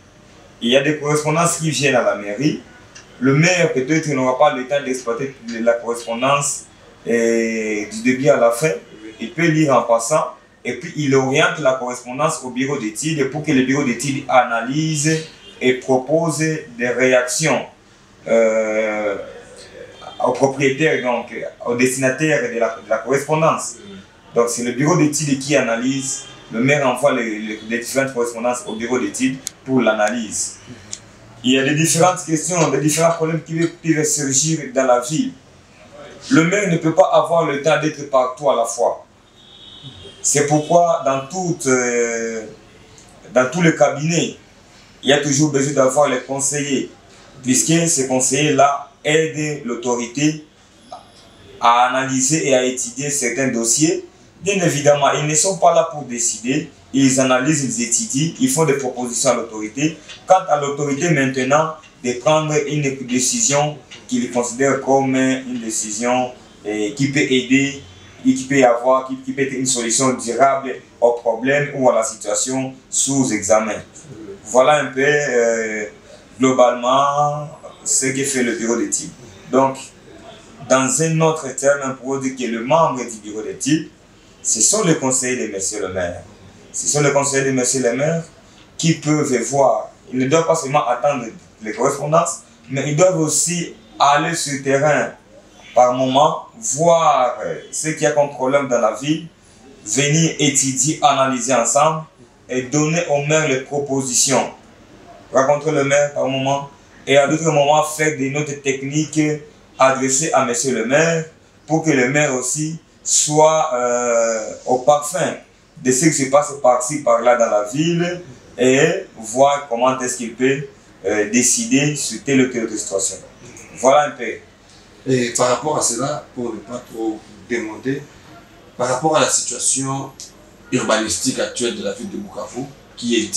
Il y a des correspondances qui viennent à la mairie. Le maire, peut-être, n'aura pas le temps d'exploiter la correspondance et du début à la fin. Il peut lire en passant et puis il oriente la correspondance au bureau d'études pour que le bureau d'études analyse et propose des réactions euh, aux propriétaires, donc aux destinataires de la, de la correspondance. Donc c'est le bureau d'études qui analyse, le maire envoie les, les, différentes correspondances au bureau d'études pour l'analyse. Il y a des différentes questions, des différents problèmes qui peuvent surgir dans la ville. Le maire ne peut pas avoir le temps d'être partout à la fois. C'est pourquoi dans, toute, euh, dans tous les cabinets, il y a toujours besoin d'avoir les conseillers, puisque ces conseillers-là aident l'autorité à analyser et à étudier certains dossiers. Bien évidemment, ils ne sont pas là pour décider, ils analysent, ils étudient, ils font des propositions à l'autorité. Quant à l'autorité maintenant, de prendre une décision qu'ils considèrent comme une décision eh, qui peut aider et qui peut avoir, qui, peut être une solution durable au problème ou à la situation sous examen. Voilà un peu euh, globalement ce que fait le bureau d'études. Donc, dans un autre terme, on pourrait dire que le membre du bureau d'études, ce sont les conseillers de monsieur le maire. Ce sont les conseillers de monsieur le maire qui peuvent voir. Ils ne doivent pas seulement attendre les correspondances, mais ils doivent aussi aller sur le terrain par moment, voir ce qu'il y a comme problème dans la ville, venir étudier, analyser ensemble et donner au maire les propositions. Rencontrer le maire par moment et à d'autres moments faire des notes techniques adressées à monsieur le maire pour que le maire aussi soit euh, au parfum de ce qui se passe par-ci, par-là dans la ville et voir comment est-ce qu'il peut euh, décider sur telle ou telle situation. Voilà un peu. Et par rapport à cela, pour ne pas trop demander, par rapport à la situation urbanistique actuelle de la ville de Bukavu, qui est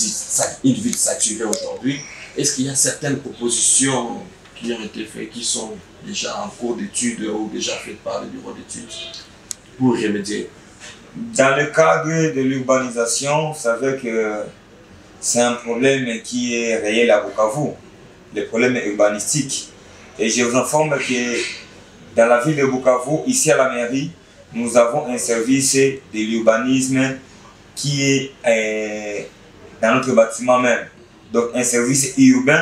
une ville saturée aujourd'hui, est-ce qu'il y a certaines propositions qui ont été faites, qui sont déjà en cours d'études ou déjà faites par le bureau d'études pour remédier? Dans le cadre de l'urbanisation, vous savez que c'est un problème qui est réel à Bukavu, le problème urbanistique. Et je vous informe que dans la ville de Bukavu, ici à la mairie, nous avons un service de l'urbanisme qui est euh, dans notre bâtiment même. Donc un service urbain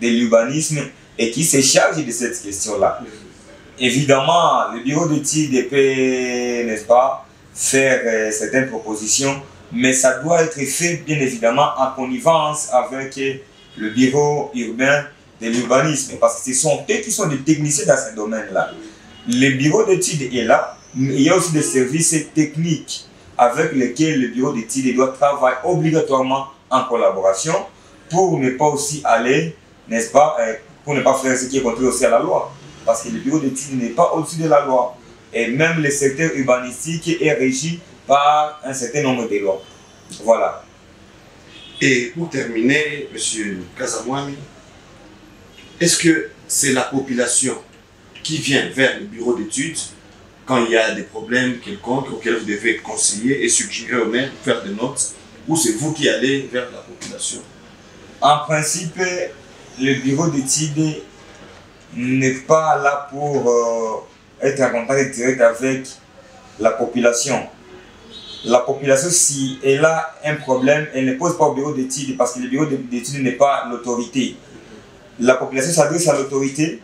de l'urbanisme et qui se charge de cette question-là. Évidemment, le bureau d'études peut, n'est-ce pas, faire euh, certaines propositions, mais ça doit être fait bien évidemment en connivence avec le bureau urbain de l'urbanisme, parce que ce sont eux qui sont des techniciens dans ce domaine-là. Le bureau d'études est là, mais il y a aussi des services techniques avec lesquels le bureau d'études doit travailler obligatoirement en collaboration pour ne pas aussi aller, n'est-ce pas, euh, pour ne pas faire ce qui est contraire aussi à la loi. Parce que le bureau d'études n'est pas au-dessus de la loi. Et même le secteur urbanistique est régi par un certain nombre de lois. Voilà. Et pour terminer, M. Kazamouami, est-ce que c'est la population qui vient vers le bureau d'études quand il y a des problèmes quelconques auxquels vous devez conseiller et suggérer au maire, faire des notes, ou c'est vous qui allez vers la population? En principe, le bureau d'études n'est pas là pour euh, être en contact direct avec la population. La population, si elle a un problème, elle ne pose pas au bureau d'études parce que le bureau d'études n'est pas l'autorité. La population s'adresse à l'autorité.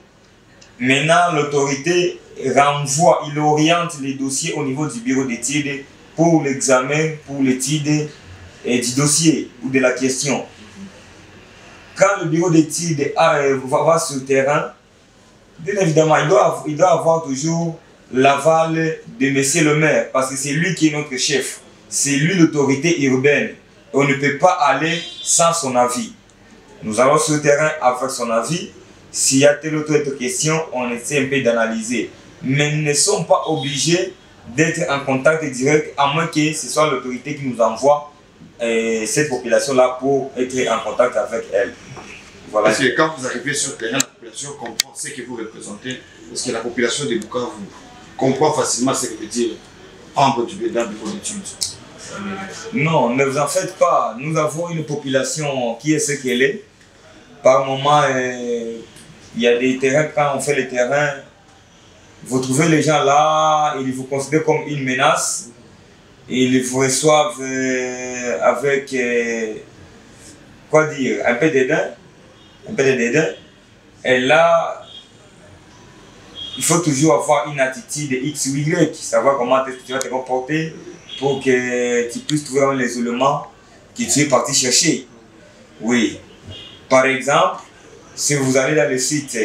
Maintenant, l'autorité renvoie, il oriente les dossiers au niveau du bureau d'études pour l'examen, pour l'étude du dossier ou de la question. Quand le bureau d'études va, va sur le terrain, bien évidemment, il doit, avoir toujours l'aval de monsieur le maire, parce que c'est lui qui est notre chef. C'est lui l'autorité urbaine. On ne peut pas aller sans son avis. Nous allons sur le terrain avec son avis. S'il y a telle ou telle question, on essaie un peu d'analyser. Mais nous ne sommes pas obligés d'être en contact direct, à moins que ce soit l'autorité qui nous envoie euh, cette population-là pour être en contact avec elle. Voilà. Parce que quand vous arrivez sur le terrain, la population comprend ce que vous représentez, parce que la population de Bukavu comprend facilement ce que veut dire membre du d'un bureau d'études. Non, ne vous en faites pas. Nous avons une population qui est ce qu'elle est. Par moment, euh, il y a des terrains, quand on fait les terrains, vous trouvez les gens là, ils vous considèrent comme une menace. Ils vous reçoivent euh, avec, euh, quoi dire, un peu dédain. Un peu de dédain. Et là, il faut toujours avoir une attitude X ou Y, savoir comment tu vas te comporter pour que tu puisses trouver un isolement que tu es parti chercher. Oui. Par exemple, si vous allez dans le site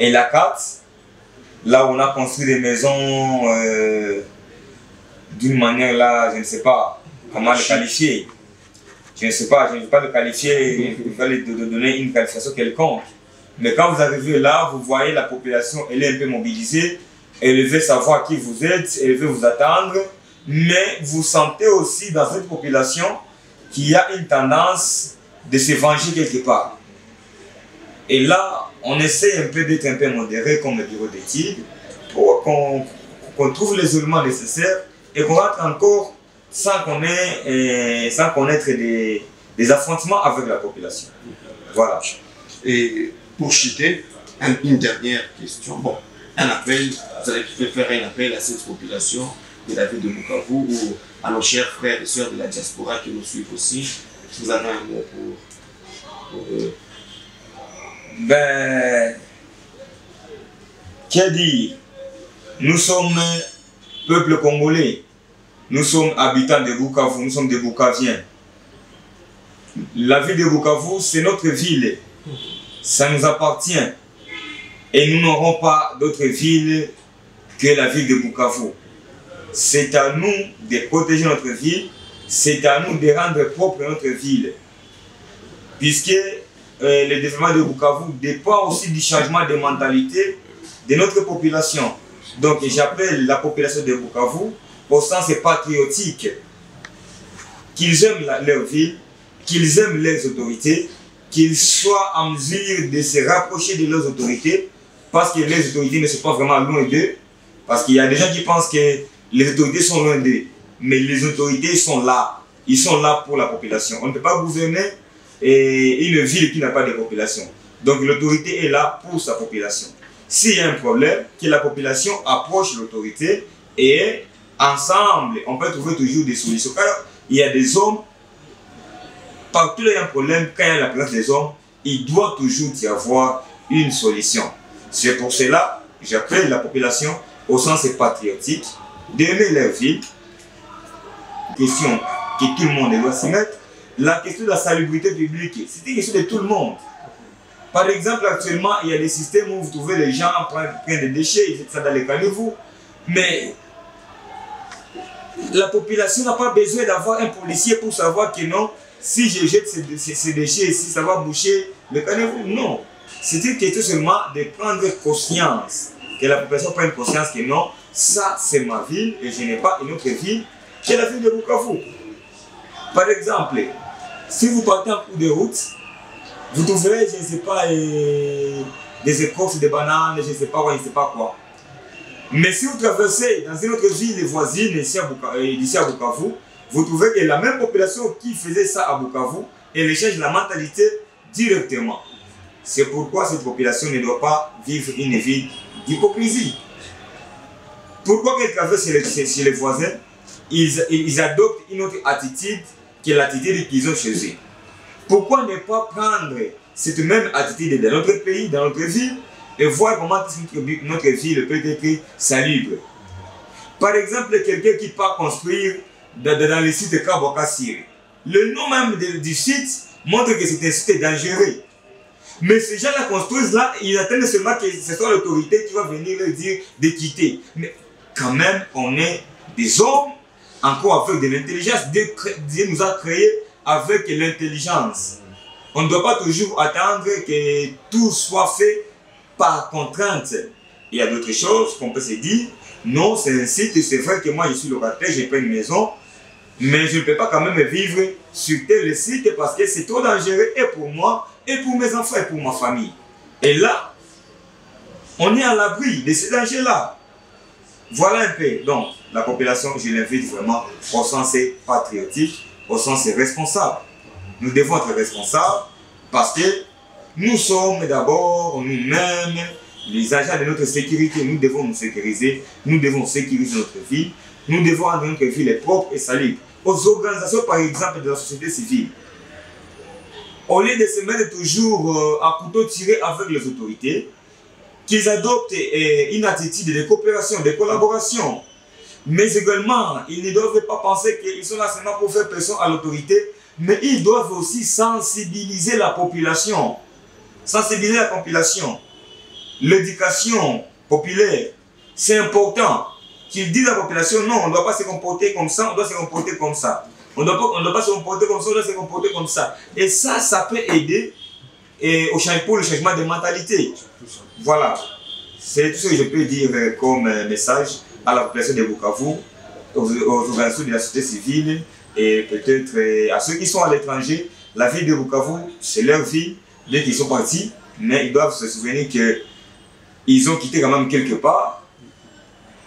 Elacat, là où on a construit des maisons euh, d'une manière là, je ne sais pas comment le qualifier. Je ne sais pas, je ne vais pas le qualifier, va lui donner une qualification quelconque. Mais quand vous arrivez là, vous voyez la population, elle est un peu mobilisée, elle veut savoir qui vous êtes, elle veut vous attendre, mais vous sentez aussi dans cette population qu'il y a une tendance de se venger quelque part. Et là, on essaie un peu d'être un peu modéré comme le bureau d'études pour qu'on qu'on trouve les éléments nécessaires et qu'on rentre encore sans, qu'on ait, euh, sans connaître des, des affrontements avec la population. Voilà. Et pour chuter, un- une dernière question. Bon, un appel, vous allez faire un appel à cette population de la ville de Bukavu ou à nos chers frères et sœurs de la diaspora qui nous suivent aussi. Vous avez un mot pour, pour eux. Ben, dire? Nous sommes peuple congolais. Nous sommes habitants de Bukavu, nous sommes des Bukaviens. La ville de Bukavu, c'est notre ville. Ça nous appartient. Et nous n'aurons pas d'autre ville que la ville de Bukavu. C'est à nous de protéger notre ville, c'est à nous de rendre propre notre ville. Puisque euh, le développement de Bukavu dépend aussi du changement de mentalité de notre population. Donc j'appelle la population de Bukavu au sens patriotique, qu'ils aiment leur ville, qu'ils aiment leurs autorités, qu'ils soient en mesure de se rapprocher de leurs autorités, parce que les autorités ne sont pas vraiment loin d'eux, parce qu'il y a des gens qui pensent que les autorités sont loin d'eux, mais les autorités sont là, ils sont là pour la population. On ne peut pas gouverner une ville qui n'a pas de population. Donc l'autorité est là pour sa population. S'il y a un problème, que la population approche l'autorité et ensemble, on peut trouver toujours des solutions. Car il y a des hommes, partout où il y a un problème, quand il y a la place des hommes, il doit toujours y avoir une solution. C'est pour cela que j'appelle la population au sens patriotique d'aimer leur ville. Question que tout le monde doit s'y mettre. La question de la salubrité publique, c'est une question de tout le monde. Par exemple, actuellement, il y a des systèmes où vous trouvez les gens prennent, prennent des déchets, ils ça dans les caniveaux. Mais la population n'a pas besoin d'avoir un policier pour savoir que non, si je jette ces, ces- ces déchets ici, ça va boucher le caniveau. Non. C'est une question seulement de prendre conscience, que la population prenne conscience que non, ça c'est ma ville et je n'ai pas une autre ville que la ville de Bukavu. Par exemple, si vous partez en cours de route, vous trouverez, je ne sais pas, euh, des écorces de bananes, je ne sais pas quoi, je ne sais pas quoi. Mais si vous traversez dans une autre ville voisine, euh, d'ici à Bukavu, vous trouvez que la même population qui faisait ça à Bukavu, elle change la mentalité directement. C'est pourquoi cette population ne doit pas vivre une vie d'hypocrisie. Pourquoi qu'elle traverse chez les, chez- chez les voisins, ils, ils adoptent une autre attitude que l'attitude qu'ils ont chez eux. Pourquoi ne pas prendre cette même attitude dans notre pays, dans notre ville, et voir comment notre, ville peut être salubre? Par exemple, quelqu'un qui part construire dans, le site de Kabokassir. Le nom même de- du site montre que c'est un site dangereux. Mais ces gens-là construisent là, ils attendent seulement que ce soit l'autorité qui va venir leur dire de quitter. Mais quand même, on est des hommes, encore avec de l'intelligence. Dieu nous a créés avec l'intelligence. On ne doit pas toujours attendre que tout soit fait par contrainte. Il y a d'autres choses qu'on peut se dire. Non, c'est un site, c'est vrai que moi je suis locataire, j'ai pas une maison, mais je ne peux pas quand même vivre sur tel site parce que c'est trop dangereux et pour moi, et pour mes enfants, et pour ma famille. Et là, on est à l'abri de ces dangers-là. Voilà un peu. Donc, la population, je l'invite vraiment au sens patriotique, au sens responsable. Nous devons être responsables parce que nous sommes d'abord nous-mêmes les agents de notre sécurité. Nous devons nous sécuriser, nous devons sécuriser notre vie, nous devons rendre notre ville propre et salubre. Aux organisations, par exemple, de la société civile, au lieu de se mettre toujours euh, à couteau tiré avec les autorités, qu'ils adoptent euh, une attitude de coopération, de collaboration. Mais également, ils ne doivent pas penser qu'ils sont là seulement pour faire pression à l'autorité, mais ils doivent aussi sensibiliser la population. Sensibiliser la population. L'éducation populaire, c'est important. Qu'ils disent à la population, non, on ne doit pas se comporter comme ça, on doit se comporter comme ça. On ne doit, pas- se comporter comme ça, on doit se comporter comme ça. Et ça, ça peut aider et au pour le changement de mentalité. Voilà. C'est tout ce que je peux dire euh, comme euh, message à la population de Bukavu, aux, aux organisations de la société civile et peut-être euh, à ceux qui sont à l'étranger. La ville de Bukavu, c'est leur vie, dès qu'ils sont partis, mais ils doivent se souvenir qu'ils ont quitté quand même quelque part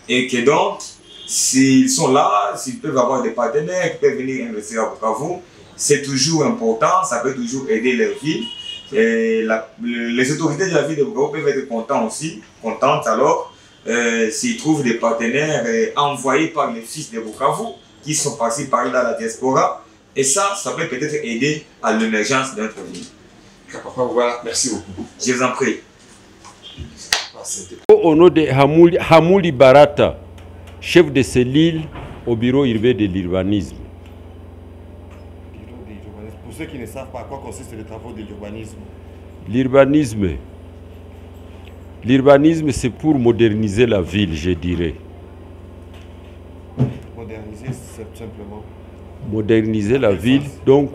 et que donc, s'ils sont là, s'ils peuvent avoir des partenaires qui peuvent venir investir à Bukavu, c'est toujours important, ça peut toujours aider leur vie. Et les autorités de la ville de Bukavu peuvent être contents aussi, contentes alors, euh, s'ils trouvent des partenaires euh, envoyés par les fils de Bukavu qui sont partis par là dans la diaspora. Et ça, ça peut peut-être aider à l'émergence de notre voilà, merci beaucoup. Je vous en prie. Au nom de Hamouli, Hamouli Barata, chef de cellule au bureau urbain de l'urbanisme. Pour ceux qui ne savent pas à quoi consistent les travaux de l'urbanisme, L'urbanisme, l'urbanisme c'est pour moderniser la ville, je dirais. moderniser c'est simplement. Moderniser la ville, donc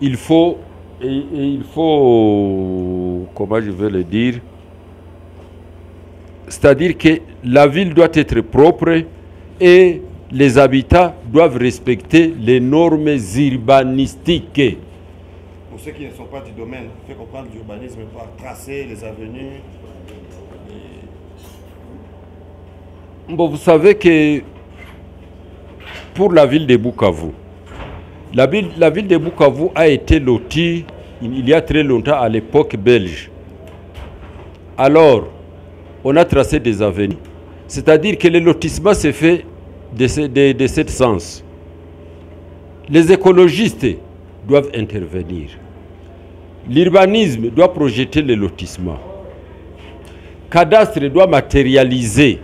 il faut, et- et il faut, comment je vais le dire, c'est-à-dire que la ville doit être propre et les habitants doivent respecter les normes urbanistiques. Pour ceux qui ne sont pas du domaine, fait comprendre l'urbanisme par tracer les avenues. Bon, vous savez que pour la ville de Bukavu, la ville, la ville de Bukavu a été lotie il y a très longtemps à l'époque belge. Alors, on a tracé des avenues. C'est-à-dire que le lotissement s'est fait de, ce, de, de ce sens. Les écologistes doivent intervenir. L'urbanisme doit projeter le lotissement. Cadastre doit matérialiser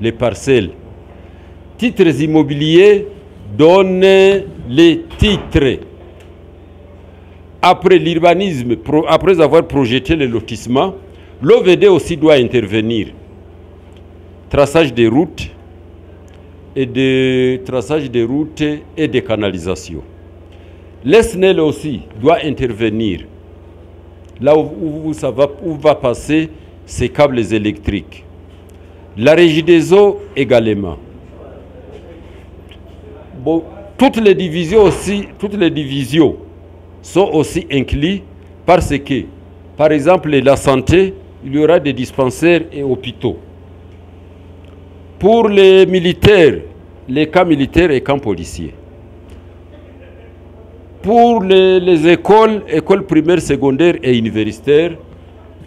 les parcelles. Titres immobiliers donnent les titres. Après l'urbanisme, après avoir projeté le lotissement, l'OVD aussi doit intervenir. Traçage des routes et de traçage des routes et des canalisations. L'ESNEL aussi doit intervenir. Là où, où ça va passer ces câbles électriques. La régie des eaux également. Toutes les divisions aussi, toutes les divisions sont aussi inclus parce que, par exemple, la santé, il y aura des dispensaires et hôpitaux. Pour les militaires, les camps militaires et camps policiers. Pour les, les écoles, écoles primaires, secondaires et universitaires,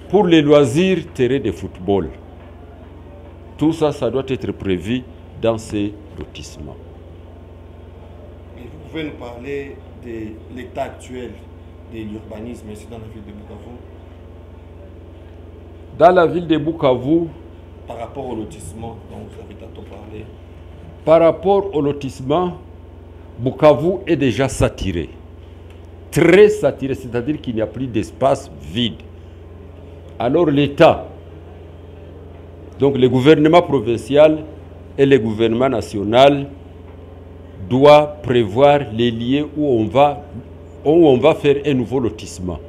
pour les loisirs, terrain de football. Tout ça, ça doit être prévu dans ces lotissements. Et vous pouvez nous parler de l'état actuel de l'urbanisme ici dans la ville de Bukavu? Dans la ville de Bukavu, par rapport au lotissement dont vous avez tantôt parlé. par rapport au lotissement, Bukavu est déjà saturé. Très saturé, c'est-à-dire qu'il n'y a plus d'espace vide. Alors l'État, donc le gouvernement provincial et le gouvernement national doivent prévoir les lieux où on va, faire un nouveau lotissement.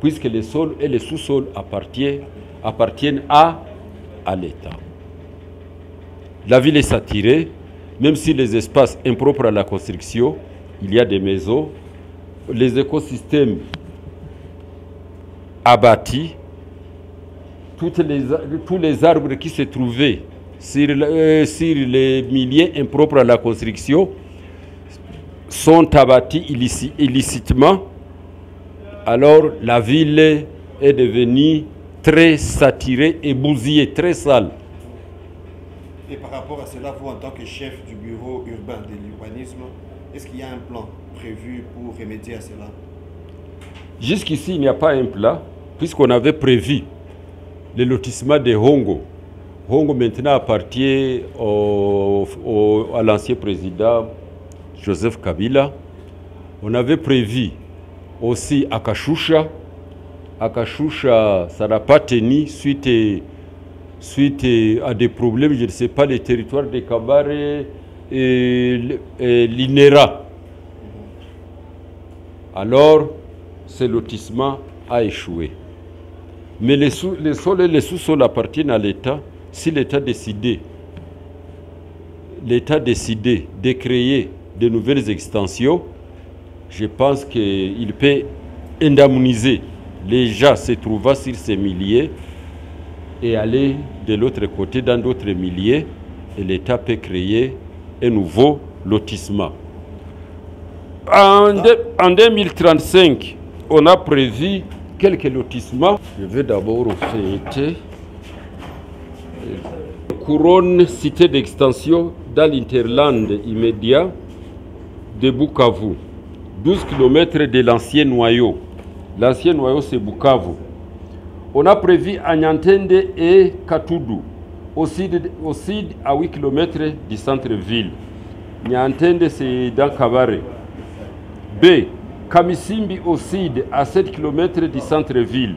Puisque les sols et les sous-sols appartiennent, à, l'État. La ville est saturée, même si les espaces impropres à la construction, il y a des maisons, les écosystèmes abattus, toutes les, tous les arbres qui se trouvaient sur, euh, sur les milieux impropres à la construction sont abattus illici- illicitement. Alors la ville est devenue très saturée et bousillée, très sale. Et par rapport à cela, vous, en tant que chef du bureau urbain de l'urbanisme, est-ce qu'il y a un plan prévu pour remédier à cela? Jusqu'ici, il n'y a pas un plat, puisqu'on avait prévu le lotissement de Hongo. Hongo maintenant appartient à l'ancien président Joseph Kabila. On avait prévu aussi à Kashusha. À Kashusha, ça n'a pas tenu suite, à des problèmes, je ne sais pas, les territoires de Kabare et l'INERA. Alors, ce lotissement a échoué. Mais les, sous- les sols et les sous-sols appartiennent à l'État. Si l'État décidait, l'État décidait de créer de nouvelles extensions, je pense qu'il peut indemniser les gens se trouvant sur ces milliers et aller de l'autre côté dans d'autres milliers et l'État peut créer un nouveau lotissement. En, en 2035, on a prévu quelques lotissements. Je vais d'abord fêter. Couronne cité d'extension dans l'interland immédiat de Bukavu. 12 km de l'ancien noyau. L'ancien noyau, c'est Bukavu. On a prévu Anyantende et Katudu, au sud, à 8 km du centre-ville. Nyantende, c'est dans. B. Kamisimbi au sud, à 7 km du centre-ville.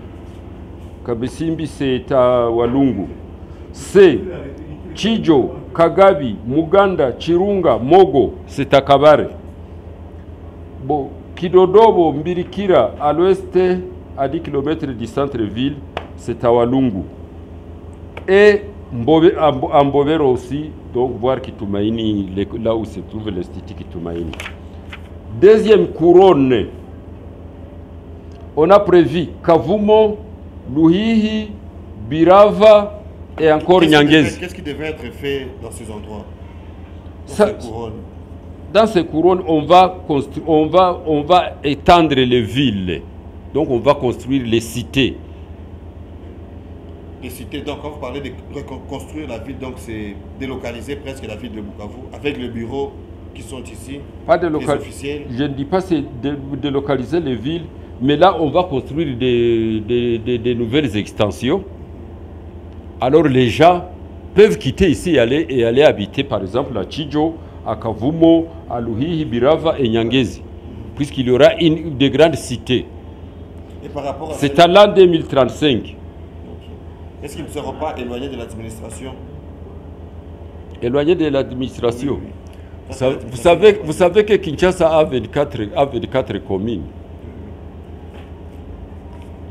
Kamisimbi, c'est à Walungu. C. Chijo, Kagabi, Muganda, Chirunga, Mogo, c'est à Kabare. Bon, Kidodobo, Mbirikira, à l'ouest, à 10 km du centre-ville, c'est à Walungu. Et à aussi, donc voir Kitumaini, là où se trouve l'Institut Kitumaini. Deuxième couronne, on a prévu Kavumo, Luhihi, Birava et encore Nyangezi. Qu'est-ce qui devait être fait dans ces endroits dans Ça- ces couronnes Dans ces couronnes, on va, on, va, on va étendre les villes. Donc on va construire les cités. Les cités, donc quand vous parlez de reconstruire la ville, donc c'est délocaliser presque la ville de Bukavu avec les bureaux qui sont ici, Pas de local- officiels. Je ne dis pas c'est de, délocaliser les villes, mais là on va construire des, des- des- des nouvelles extensions. Alors les gens peuvent quitter ici et aller, et aller habiter par exemple à Chijo, à Kavumo, à Luhihi, Birava et Nyangezi, puisqu'il y aura une, de grandes cités. C'est à l'an 2035. est-ce qu'ils ne seront pas éloignés de l'administration? Éloigné de l'administration. Oui, oui. Vous savez- Vous savez, que Kinshasa a 24, a 24 communes.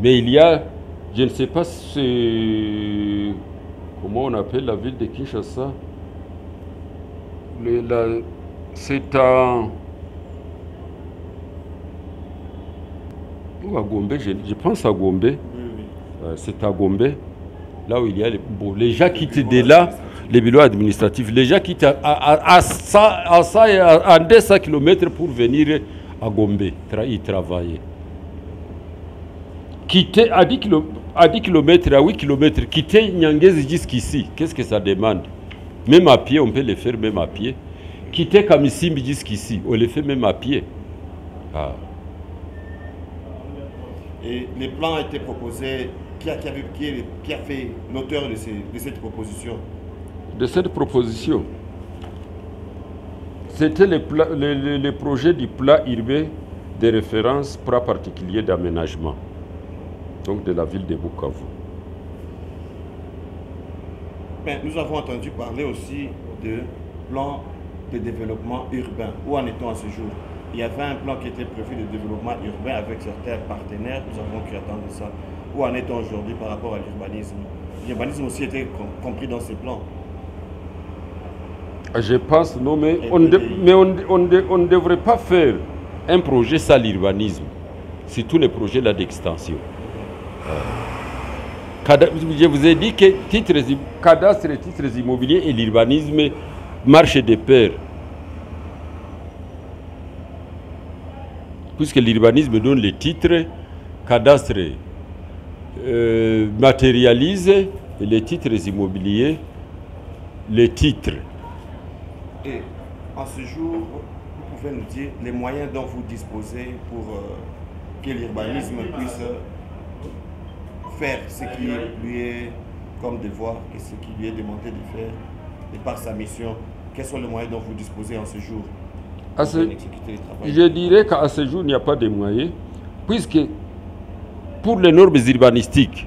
Mais il y a, je ne sais pas si comment on appelle la ville de Kinshasa. C'est à... Ou à Gombe, je, je pense à Gombe. Oui, oui. Euh, c'est à Gombe, là où il y a les, bon, les gens quittent de là, les bureaux administratifs, les gens quittent à, à, à, 100 à 100 et à, à 200 km pour venir à Gombe y travailler. Quitter à 10, kilo- à 10 km, à 8 km, quitter Nyangezi jusqu'ici, qu'est-ce que ça demande? Même à pied, on peut le faire même à pied. Quitter Kamisimbi jusqu'ici, on le fait même à pied. Ah. Et les plans été proposés. Qui a, qui avait- qui a fait l'auteur de, de cette proposition? De cette proposition, c'était le, projet du plat urbain de référence plan particulier d'aménagement, donc de la ville de Bukavu. Ben, Nous avons entendu parler aussi de plan de développement urbain. Où en est-on à ce jour? Il y avait un plan qui était prévu de développement urbain avec certains partenaires. Nous avons cru attendre ça. Où en est-on aujourd'hui par rapport à l'urbanisme? L'urbanisme aussi était com- compris dans ces plans. Je pense, non, mais on ne devrait pas faire un projet sans l'urbanisme, surtout les projets d'extension. Je vous ai dit que titres, cadastre, titres immobiliers et l'urbanisme marchent de pair. Puisque l'urbanisme donne les titres, cadastre euh, matérialise et les titres immobiliers les titres. Et en ce jour, vous pouvez nous dire les moyens dont vous disposez pour euh, que l'urbanisme puisse euh, faire ce qui lui est comme devoir et ce qui lui est demandé de faire et par sa mission. Quels sont les moyens dont vous disposez en ce jour À pour ce- bien exécuter le travail? Je dirais qu'à ce jour, il n'y a pas de moyens, puisque pour les normes urbanistiques,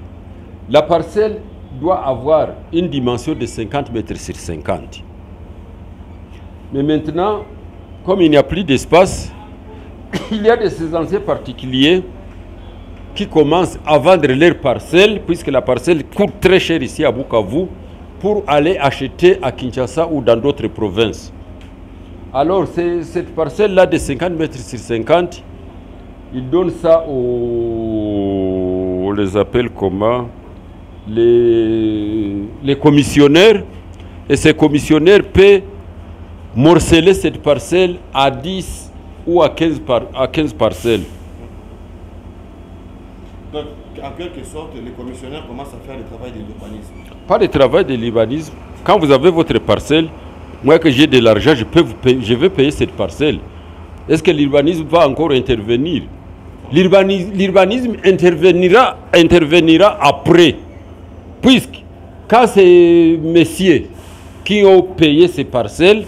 la parcelle doit avoir une dimension de 50 mètres sur 50. Mais maintenant, comme il n'y a plus d'espace, il y a de ces anciens particuliers qui commencent à vendre leurs parcelles, puisque la parcelle coûte très cher ici à Bukavu, pour aller acheter à Kinshasa ou dans d'autres provinces. Alors, cette parcelle-là de 50 mètres sur 50, ils donnent ça aux. On les appelle comment? Les, les commissionnaires. Et ces commissionnaires peuvent morceler cette parcelle à 10 ou à 15, par, à 15 parcelles. Donc, en quelque sorte, les commissionnaires commencent à faire le travail de l'urbanisme. Pas de travail de l'urbanisme. Quand vous avez votre parcelle, moi que j'ai de l'argent, je, peux vous payer- je vais payer cette parcelle. Est-ce que l'urbanisme va encore intervenir? L'urbanis- L'urbanisme intervenira, intervenira après. Puisque quand ces messieurs qui ont payé ces parcelles,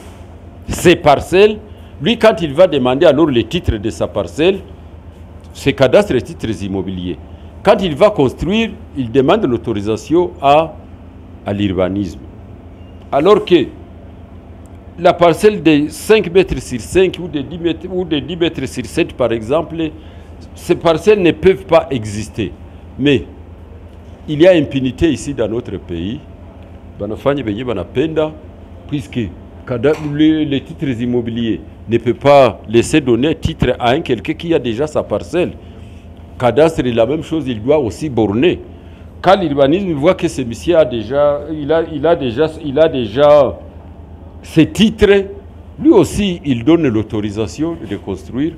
ces parcelles, lui quand il va demander alors les titres de sa parcelle, c'est cadastre et titres immobiliers. Quand il va construire, il demande l'autorisation à, l'urbanisme. Alors que la parcelle de 5 mètres sur 5 ou de 10 mètres, ou de 10 mètres sur 7 par exemple, ces parcelles ne peuvent pas exister. Mais il y a impunité ici dans notre pays. Puisque kada- les, titres immobiliers ne peuvent pas laisser donner titre à un quelqu'un qui a déjà sa parcelle. Cadastre la même chose, il doit aussi borner. Quand l'urbanisme voit que ce monsieur a déjà, il a, il déjà, il a déjà ses titres, lui aussi, il donne l'autorisation de construire.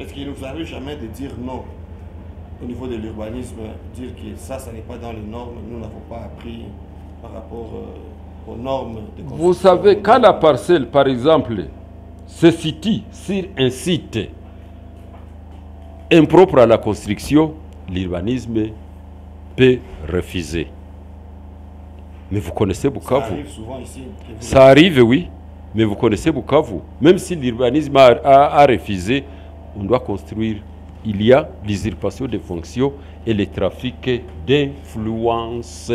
Est-ce qu'il ne vous arrive jamais de dire non au niveau de l'urbanisme, dire que ça, ça n'est pas dans les normes, nous n'avons pas appris par rapport euh, aux normes de construction Vous savez, quand la parcelle, par exemple, se situe sur un site impropre à la construction, l'urbanisme peut refuser. Mais vous connaissez Ça Bukavu arrive souvent ici. Ça arrive, oui, mais vous connaissez Bukavu. Même si l'urbanisme a, a- a refusé, on doit construire. Il y a l'usurpation des fonctions et le trafic d'influence.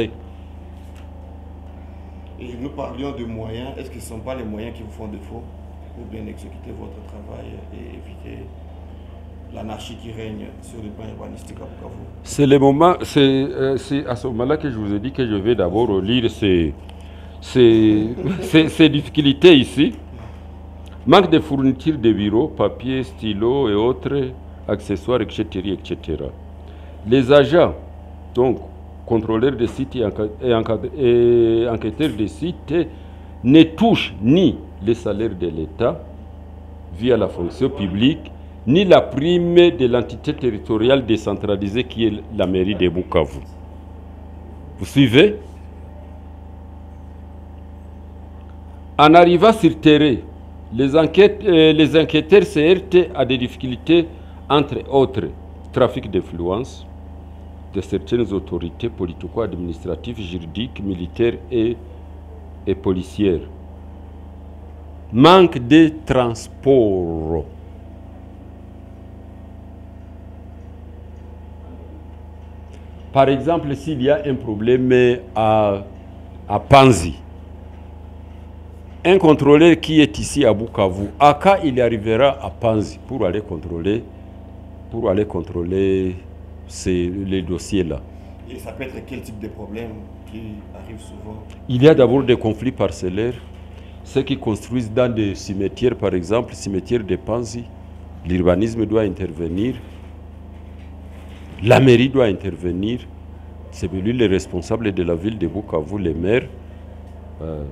Et nous parlions de moyens. Est-ce que ce ne sont pas les moyens qui vous font défaut pour bien exécuter votre travail et éviter l'anarchie qui règne sur le plan urbanistique à Bukavu? C'est le moment, c'est euh, à ce moment-là que je vous ai dit que je vais d'abord lire ces, ces, ces- difficultés ici. Manque de fournitures de bureaux, papier, stylo et autres accessoires, etc. Les agents, donc contrôleurs de sites et, enquêteurs de sites, ne touchent ni les salaires de l'État via la fonction publique, ni la prime de l'entité territoriale décentralisée qui est la mairie de Bukavu. Vous suivez? En arrivant sur terrain, les, enquêtes, euh, les enquêteurs heurtent à des difficultés, entre autres, trafic d'influence de certaines autorités politico-administratives, juridiques, militaires et, et policières. Manque de transport. Par exemple, s'il y a un problème à, à Panzi, un contrôleur qui est ici à Bukavu, à quand il arrivera à Panzi pour aller contrôler, pour aller contrôler ces, les dossiers-là Et ça peut être quel type de problème qui arrive souvent? Il y a d'abord des conflits parcellaires. Ceux qui construisent dans des cimetières, par exemple, cimetière de Panzi, l'urbanisme doit intervenir. La mairie doit intervenir. C'est lui le responsable de la ville de Bukavu, les maires. Euh,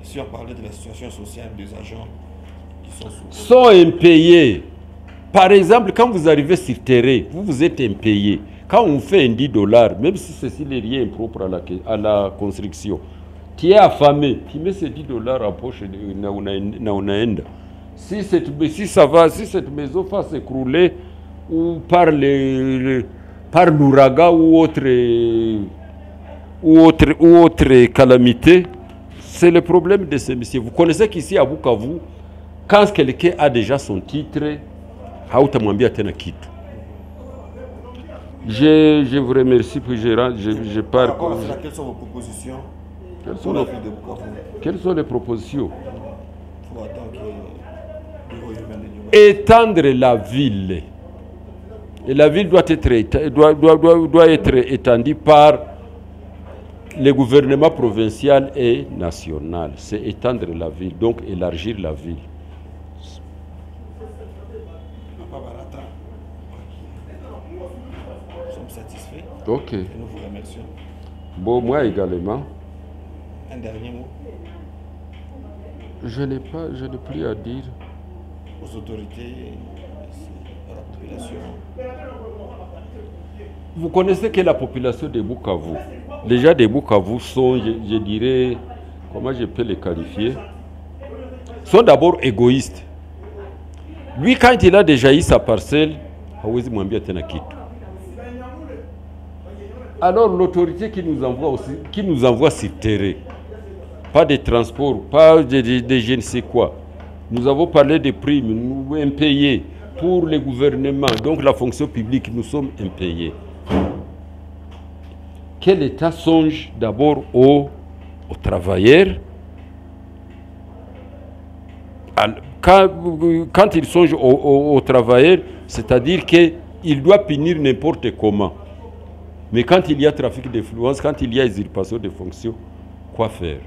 Et si on parlait de la situation sociale des agents sont impayés. Par exemple, quand vous arrivez sur terrain, vous, vous êtes impayé. Quand on fait un 10 dollars, même si ceci n'est rien propre à la, à la construction, tu es affamé, tu mets ces 10 dollars en poche de- na una- na unaenda. Si, cette, si ça va, si cette maison va s'écrouler ou par le, le- par l'ouragan ou autre, ou autre, ou autre calamité, c'est le problème de ces messieurs. Vous connaissez qu'ici à Bukavu, quand quelqu'un a déjà son titre, hautamwambia tena kitu. Je, je vous remercie, puis je, je, pars. quelles sont vos propositions Quelles sont les- Quelles sont les propositions? Étendre la ville. Et la ville doit être, doit, doit, doit être étendue par le gouvernement provincial et national. C'est étendre la ville, donc élargir la ville. Papa Barata, nous sommes satisfaits Ok. et nous vous remercions. Bon, moi également. Un dernier mot Je n'ai pas, je n'ai plus à dire. aux autorités, à la population. Vous connaissez que la population de Bukavu, les gens de Bukavu sont, je, je dirais, comment je peux les qualifier? Sont d'abord égoïstes. Lui, quand il a déjà eu sa parcelle, hawezi mwambia tena kitu. Alors l'autorité qui nous envoie aussi, qui nous envoie pas de transport, pas de, je ne sais quoi. Nous avons parlé des primes, nous impayés pour le gouvernement, donc la fonction publique, nous sommes impayés. Quel État songe d'abord aux, travailleurs? Quand, il songe aux travailleurs, c'est-à-dire qu'il doit punir n'importe comment. Mais quand il y a trafic d'influence, quand il y a usurpation de fonctions, quoi faire?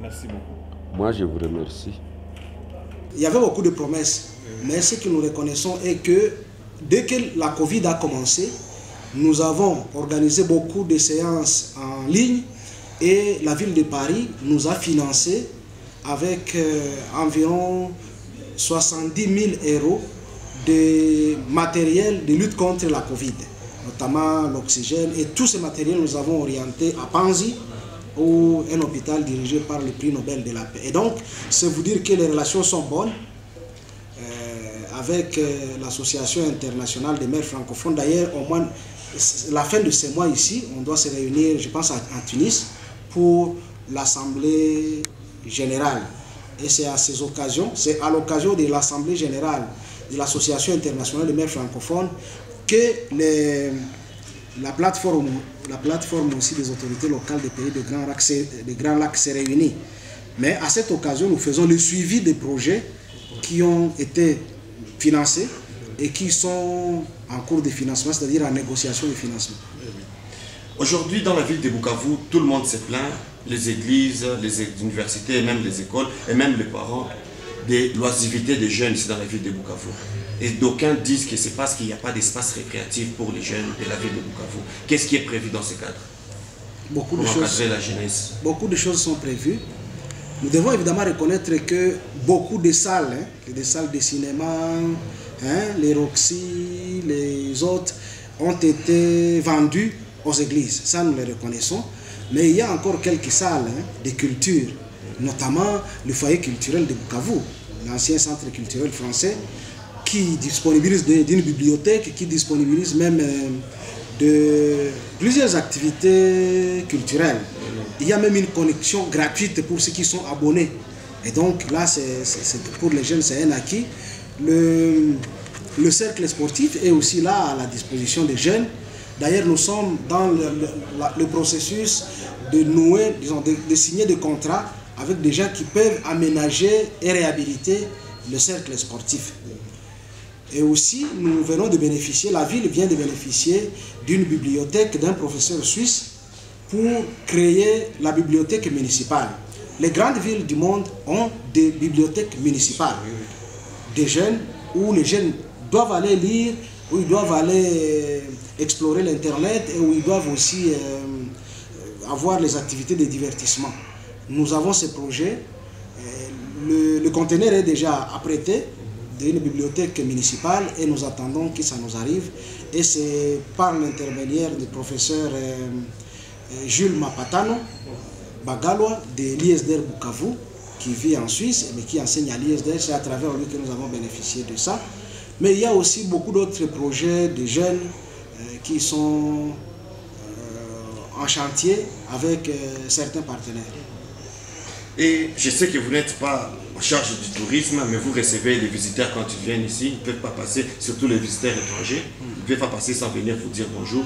Merci beaucoup. Moi, je vous remercie. Il y avait beaucoup de promesses, mais ce que nous reconnaissons est que dès que la Covid a commencé, nous avons organisé beaucoup de séances en ligne et la ville de Paris nous a financé avec euh, environ 70 000 euros de matériel de lutte contre la Covid, notamment l'oxygène et tout ce matériel nous avons orienté à Panzi ou un hôpital dirigé par le prix Nobel de la paix. Et donc, c'est vous dire que les relations sont bonnes euh, avec euh, l'Association internationale des maires francophones. D'ailleurs, au moins, la fin de ce mois ici, on doit se réunir, je pense, à Tunis pour l'Assemblée générale. Et c'est à ces occasions, c'est à l'occasion de l'Assemblée générale de l'Association internationale des maires francophones que la plateforme, la plateforme aussi des autorités locales des pays de Grand Lac, s'est- réunie. Mais à cette occasion, nous faisons le suivi des projets qui ont été financés et qui sont en cours de financement, c'est-à-dire en négociation de financement. Aujourd'hui, dans la ville de Bukavu, tout le monde se plaint, les églises, les universités, et même les écoles, et même les parents, de l'oisivité des jeunes ici dans la ville de Bukavu. Et d'aucuns disent que c'est parce qu'il n'y a pas d'espace récréatif pour les jeunes de la ville de Bukavu. Qu'est-ce qui est prévu dans ce cadre? Beaucoup de choses encadrer la jeunesse beaucoup de choses sont prévues. Nous devons évidemment reconnaître que beaucoup de salles, hein, des salles de cinéma, hein, les Roxy, les autres, ont été vendues aux églises. Ça, nous le reconnaissons. Mais il y a encore quelques salles hein, de culture, notamment le foyer culturel de Bukavu, l'ancien centre culturel français, qui disponibilise d'une bibliothèque, qui disponibilise même euh, de plusieurs activités culturelles. Il y a même une connexion gratuite pour ceux qui sont abonnés. Et donc là, pour les jeunes, c'est un acquis. Le, le cercle sportif est aussi là à la disposition des jeunes. D'ailleurs, nous sommes dans le, processus de nouer, disons, de signer des contrats avec des gens qui peuvent aménager et réhabiliter le cercle sportif. Et aussi, nous venons de bénéficier, la ville vient de bénéficier d'une bibliothèque d'un professeur suisse pour créer la bibliothèque municipale. Les grandes villes du monde ont des bibliothèques municipales. Des jeunes où les jeunes doivent aller lire, où ils doivent aller euh, explorer l'Internet et où ils doivent aussi euh, avoir les activités de divertissement. Nous avons ce projet. Euh, Le, conteneur est déjà apprêté d'une bibliothèque municipale et nous attendons que ça nous arrive. Et c'est par l'intermédiaire du professeur euh, euh, Jules Mapatano Bagalois de l'ISDR Bukavu qui vit en Suisse mais qui enseigne à l'ISDR. C'est à travers lui que nous avons bénéficié de ça. Mais il y a aussi beaucoup d'autres projets de jeunes qui sont en chantier avec certains partenaires. Et je sais que vous n'êtes pas en charge du tourisme, mais vous recevez les visiteurs quand ils viennent ici. Ils ne peuvent pas passer, surtout les visiteurs étrangers, ils ne peuvent pas passer sans venir vous dire bonjour.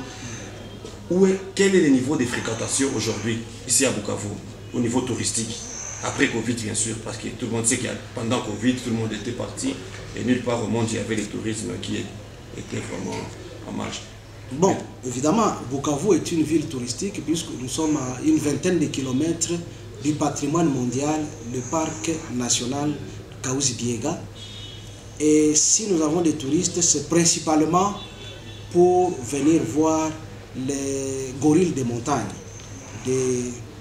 Où est, quel est le niveau de fréquentation aujourd'hui, ici à Bukavu, au niveau touristique Après Covid, bien sûr, parce que tout le monde sait que pendant Covid, tout le monde était parti et nulle part au monde, il y avait le tourisme qui était vraiment en marche. Bon, évidemment, Bukavu est une ville touristique puisque nous sommes à une vingtaine de kilomètres du patrimoine mondial, le parc national Kaouzi Biega. Et si nous avons des touristes, c'est principalement pour venir voir les gorilles des montagnes de,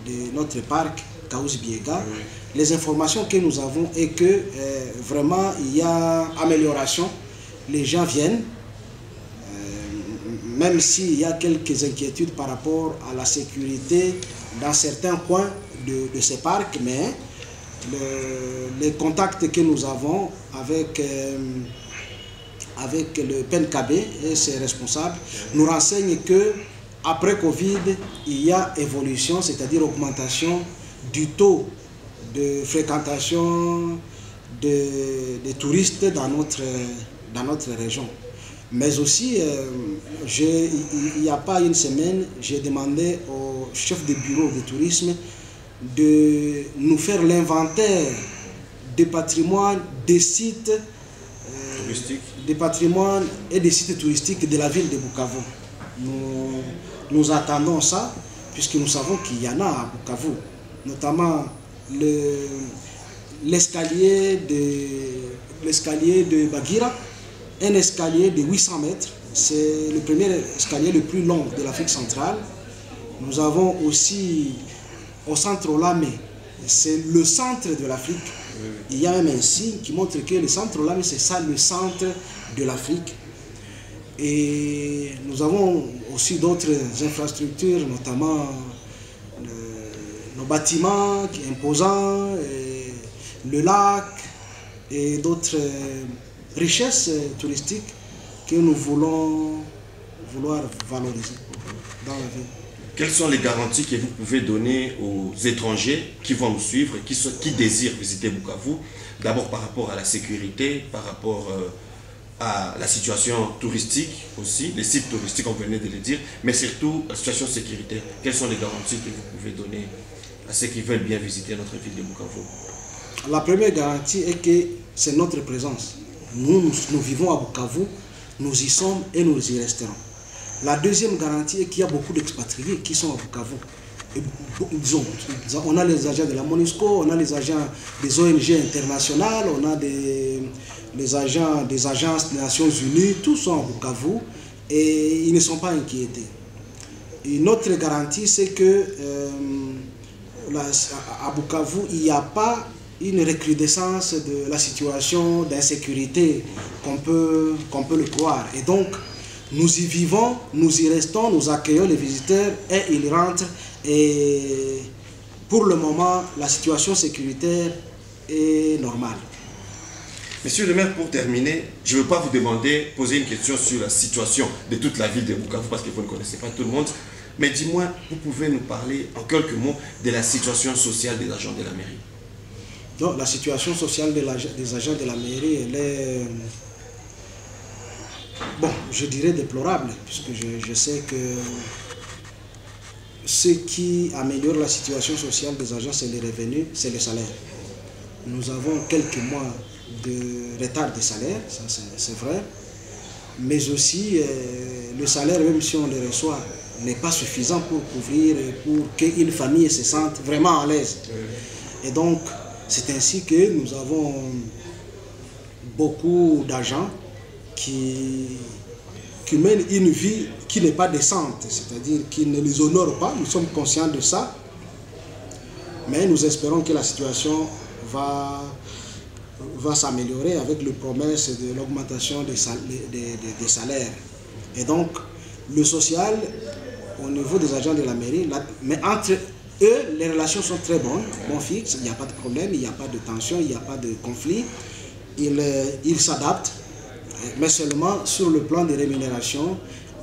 de notre parc Kaouzi Biega. Les informations que nous avons est que euh, vraiment il y a amélioration. Les gens viennent, euh, même s'il y a quelques inquiétudes par rapport à la sécurité dans certains coins de, ces parcs, mais le- les contacts que nous avons avec, euh, le PNKB et ses responsables nous renseignent que après Covid, il y a évolution, c'est-à-dire augmentation du taux de fréquentation de- des touristes dans notre, dans région. Mais aussi, euh, il n'y a pas une semaine, j'ai demandé au chef de bureau de tourisme de nous faire l'inventaire des patrimoines, des sites, euh, des patrimoines et des sites touristiques de la ville de Bukavu. Nous, nous attendons ça, puisque nous savons qu'il y en a à Bukavu, notamment le- l'escalier de, l'escalier de Bagira, un escalier de 800 mètres. C'est le premier escalier le plus long de l'Afrique centrale. Nous avons aussi au centre Olamé, c'est le centre de l'Afrique. Il y a même un signe qui montre que le centre Olamé, c'est ça le centre de l'Afrique. Et nous avons aussi d'autres infrastructures, notamment le- nos bâtiments qui- imposants, le lac et d'autres euh, richesses euh, touristiques que nous voulons vouloir valoriser dans la ville. Quelles sont les garanties que vous pouvez donner aux étrangers qui vont nous suivre, qui, qui désirent visiter Bukavu? D'abord par rapport à la sécurité, par rapport euh, à la situation touristique aussi, les sites touristiques, on venait de le dire, mais surtout la situation sécuritaire. Quelles sont les garanties que vous pouvez donner à ceux qui veulent bien visiter notre ville de Bukavu? La première garantie est que c'est notre présence. Nous, nous, nous vivons à Bukavu, nous y sommes et nous y resterons. La deuxième garantie est qu'il y a beaucoup d'expatriés qui sont à Bukavu. Bo- disons, on a les agents de la MONUSCO, on a les agents des ONG internationales, on a les agents des agences des Nations Unies, tous sont à Bukavu et ils ne sont pas inquiétés. Une autre garantie, c'est que euh, à Bukavu, il n'y a pas une recrudescence de la situation d'insécurité qu'on peut, qu'on peut le croire. Et donc, nous y vivons, nous y restons, nous accueillons les visiteurs et ils rentrent. Et pour le moment, la situation sécuritaire est normale. Monsieur le maire, pour terminer, je ne veux pas vous demander, poser une question sur la situation de toute la ville de Bukavu parce que vous ne connaissez pas tout le monde. Mais dis-moi, vous pouvez nous parler en quelques mots de la situation sociale des agents de la mairie. Donc, la situation sociale de des agents de la mairie, elle est, euh, bon, je dirais déplorable, puisque je, sais que ce qui améliore la situation sociale des agents, c'est les revenus, c'est le salaire. Nous avons quelques mois de retard de salaire, ça c'est- vrai, mais aussi euh, le salaire, même si on le reçoit, n'est pas suffisant pour couvrir, pour qu'une famille se sente vraiment à l'aise. Et donc, c'est ainsi que nous avons beaucoup d'agents qui, qui mènent une vie qui n'est pas décente, c'est-à-dire qui ne les honore pas. Nous sommes conscients de ça. Mais nous espérons que la situation va, va s'améliorer avec les promesses de l'augmentation des, sal- des- des- des salaires. Et donc, le social, au niveau des agents de la mairie, mais entre eux, les relations sont très bonnes, bon fixe, il n'y a pas de problème, il n'y a pas de tension, il n'y a pas de conflit. Ils euh, ils s'adaptent, mais seulement sur le plan des rémunérations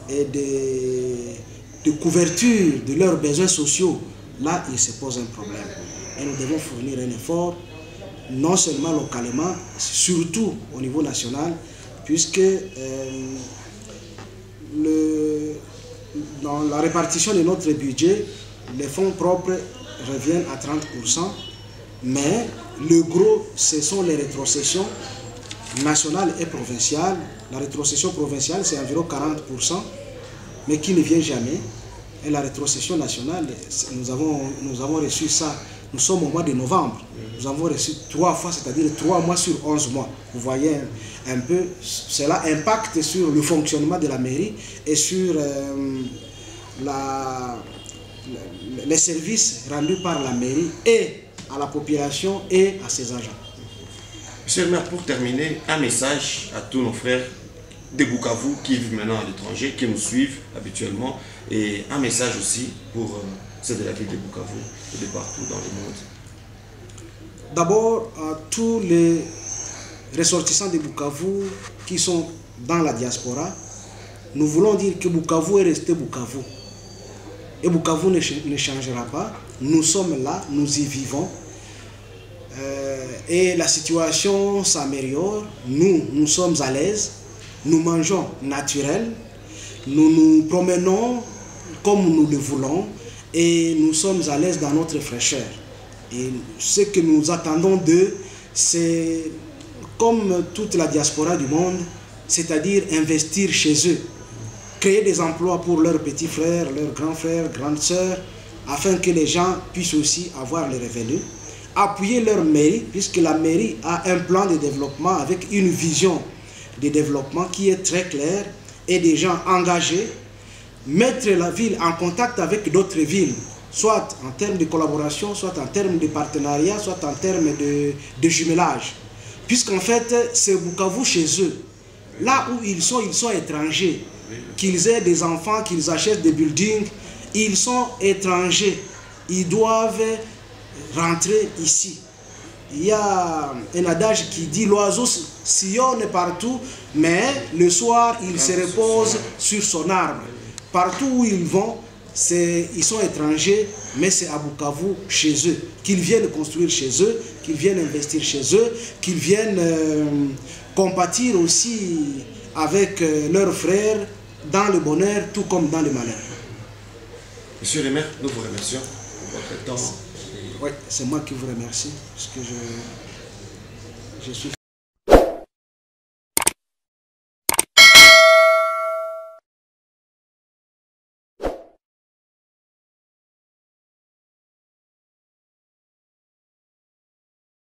et de, couverture de leurs besoins sociaux. Là, il se pose un problème. Et nous devons fournir un effort, non seulement localement, surtout au niveau national, puisque euh, dans la répartition de notre budget, les fonds propres reviennent à 30%, mais le gros, ce sont les rétrocessions nationales et provinciales. La rétrocession provinciale, c'est environ 40%, mais qui ne vient jamais. Et la rétrocession nationale, nous avons, nous avons reçu ça, nous sommes au mois de novembre. Nous avons reçu trois fois, c'est-à-dire trois mois sur 11 mois. Vous voyez un peu, cela impacte sur le fonctionnement de la mairie et sur euh, les services rendus par la mairie et à la population et à ses agents. Monsieur le maire, pour terminer, un message à tous nos frères de Bukavu qui vivent maintenant à l'étranger, qui nous suivent habituellement, et un message aussi pour euh, c'est de la ville de Bukavu et de partout dans le monde D'abord, à tous les ressortissants de Bukavu qui sont dans la diaspora, nous voulons dire que Bukavu est resté Bukavu. Et Bukavu ne changera pas. Nous sommes là, nous y vivons. Euh, et la situation s'améliore. Nous, nous sommes à l'aise. Nous mangeons naturel. Nous nous promenons comme nous le voulons. Et nous sommes à l'aise dans notre fraîcheur. Et ce que nous attendons d'eux, c'est comme toute la diaspora du monde, c'est-à-dire investir chez eux, créer des emplois pour leurs petits frères, leurs grands frères, grandes sœurs, afin que les gens puissent aussi avoir les revenus, appuyer leur mairie, puisque la mairie a un plan de développement avec une vision de développement qui est très claire et des gens engagés, mettre la ville en contact avec d'autres villes, soit en termes de collaboration, soit en termes de partenariat, soit en termes de, de jumelage. Puisqu'en fait, c'est Bukavu chez eux. Là où ils sont, ils sont étrangers. Qu'ils aient des enfants, qu'ils achètent des buildings, ils sont étrangers. Ils doivent rentrer ici. Il y a un adage qui dit l'oiseau sillonne partout, mais le soir il se repose sur son arbre. Partout où ils vont, ils sont étrangers, mais c'est à Bukavu, chez eux. Qu'ils viennent construire chez eux, qu'ils viennent investir chez eux, qu'ils viennent euh, compatir aussi avec euh, leurs frères dans le bonheur, tout comme dans le malheur. Monsieur le maire, nous vous remercions pour votre temps. Oui, c'est moi qui vous remercie, parce que je, je suis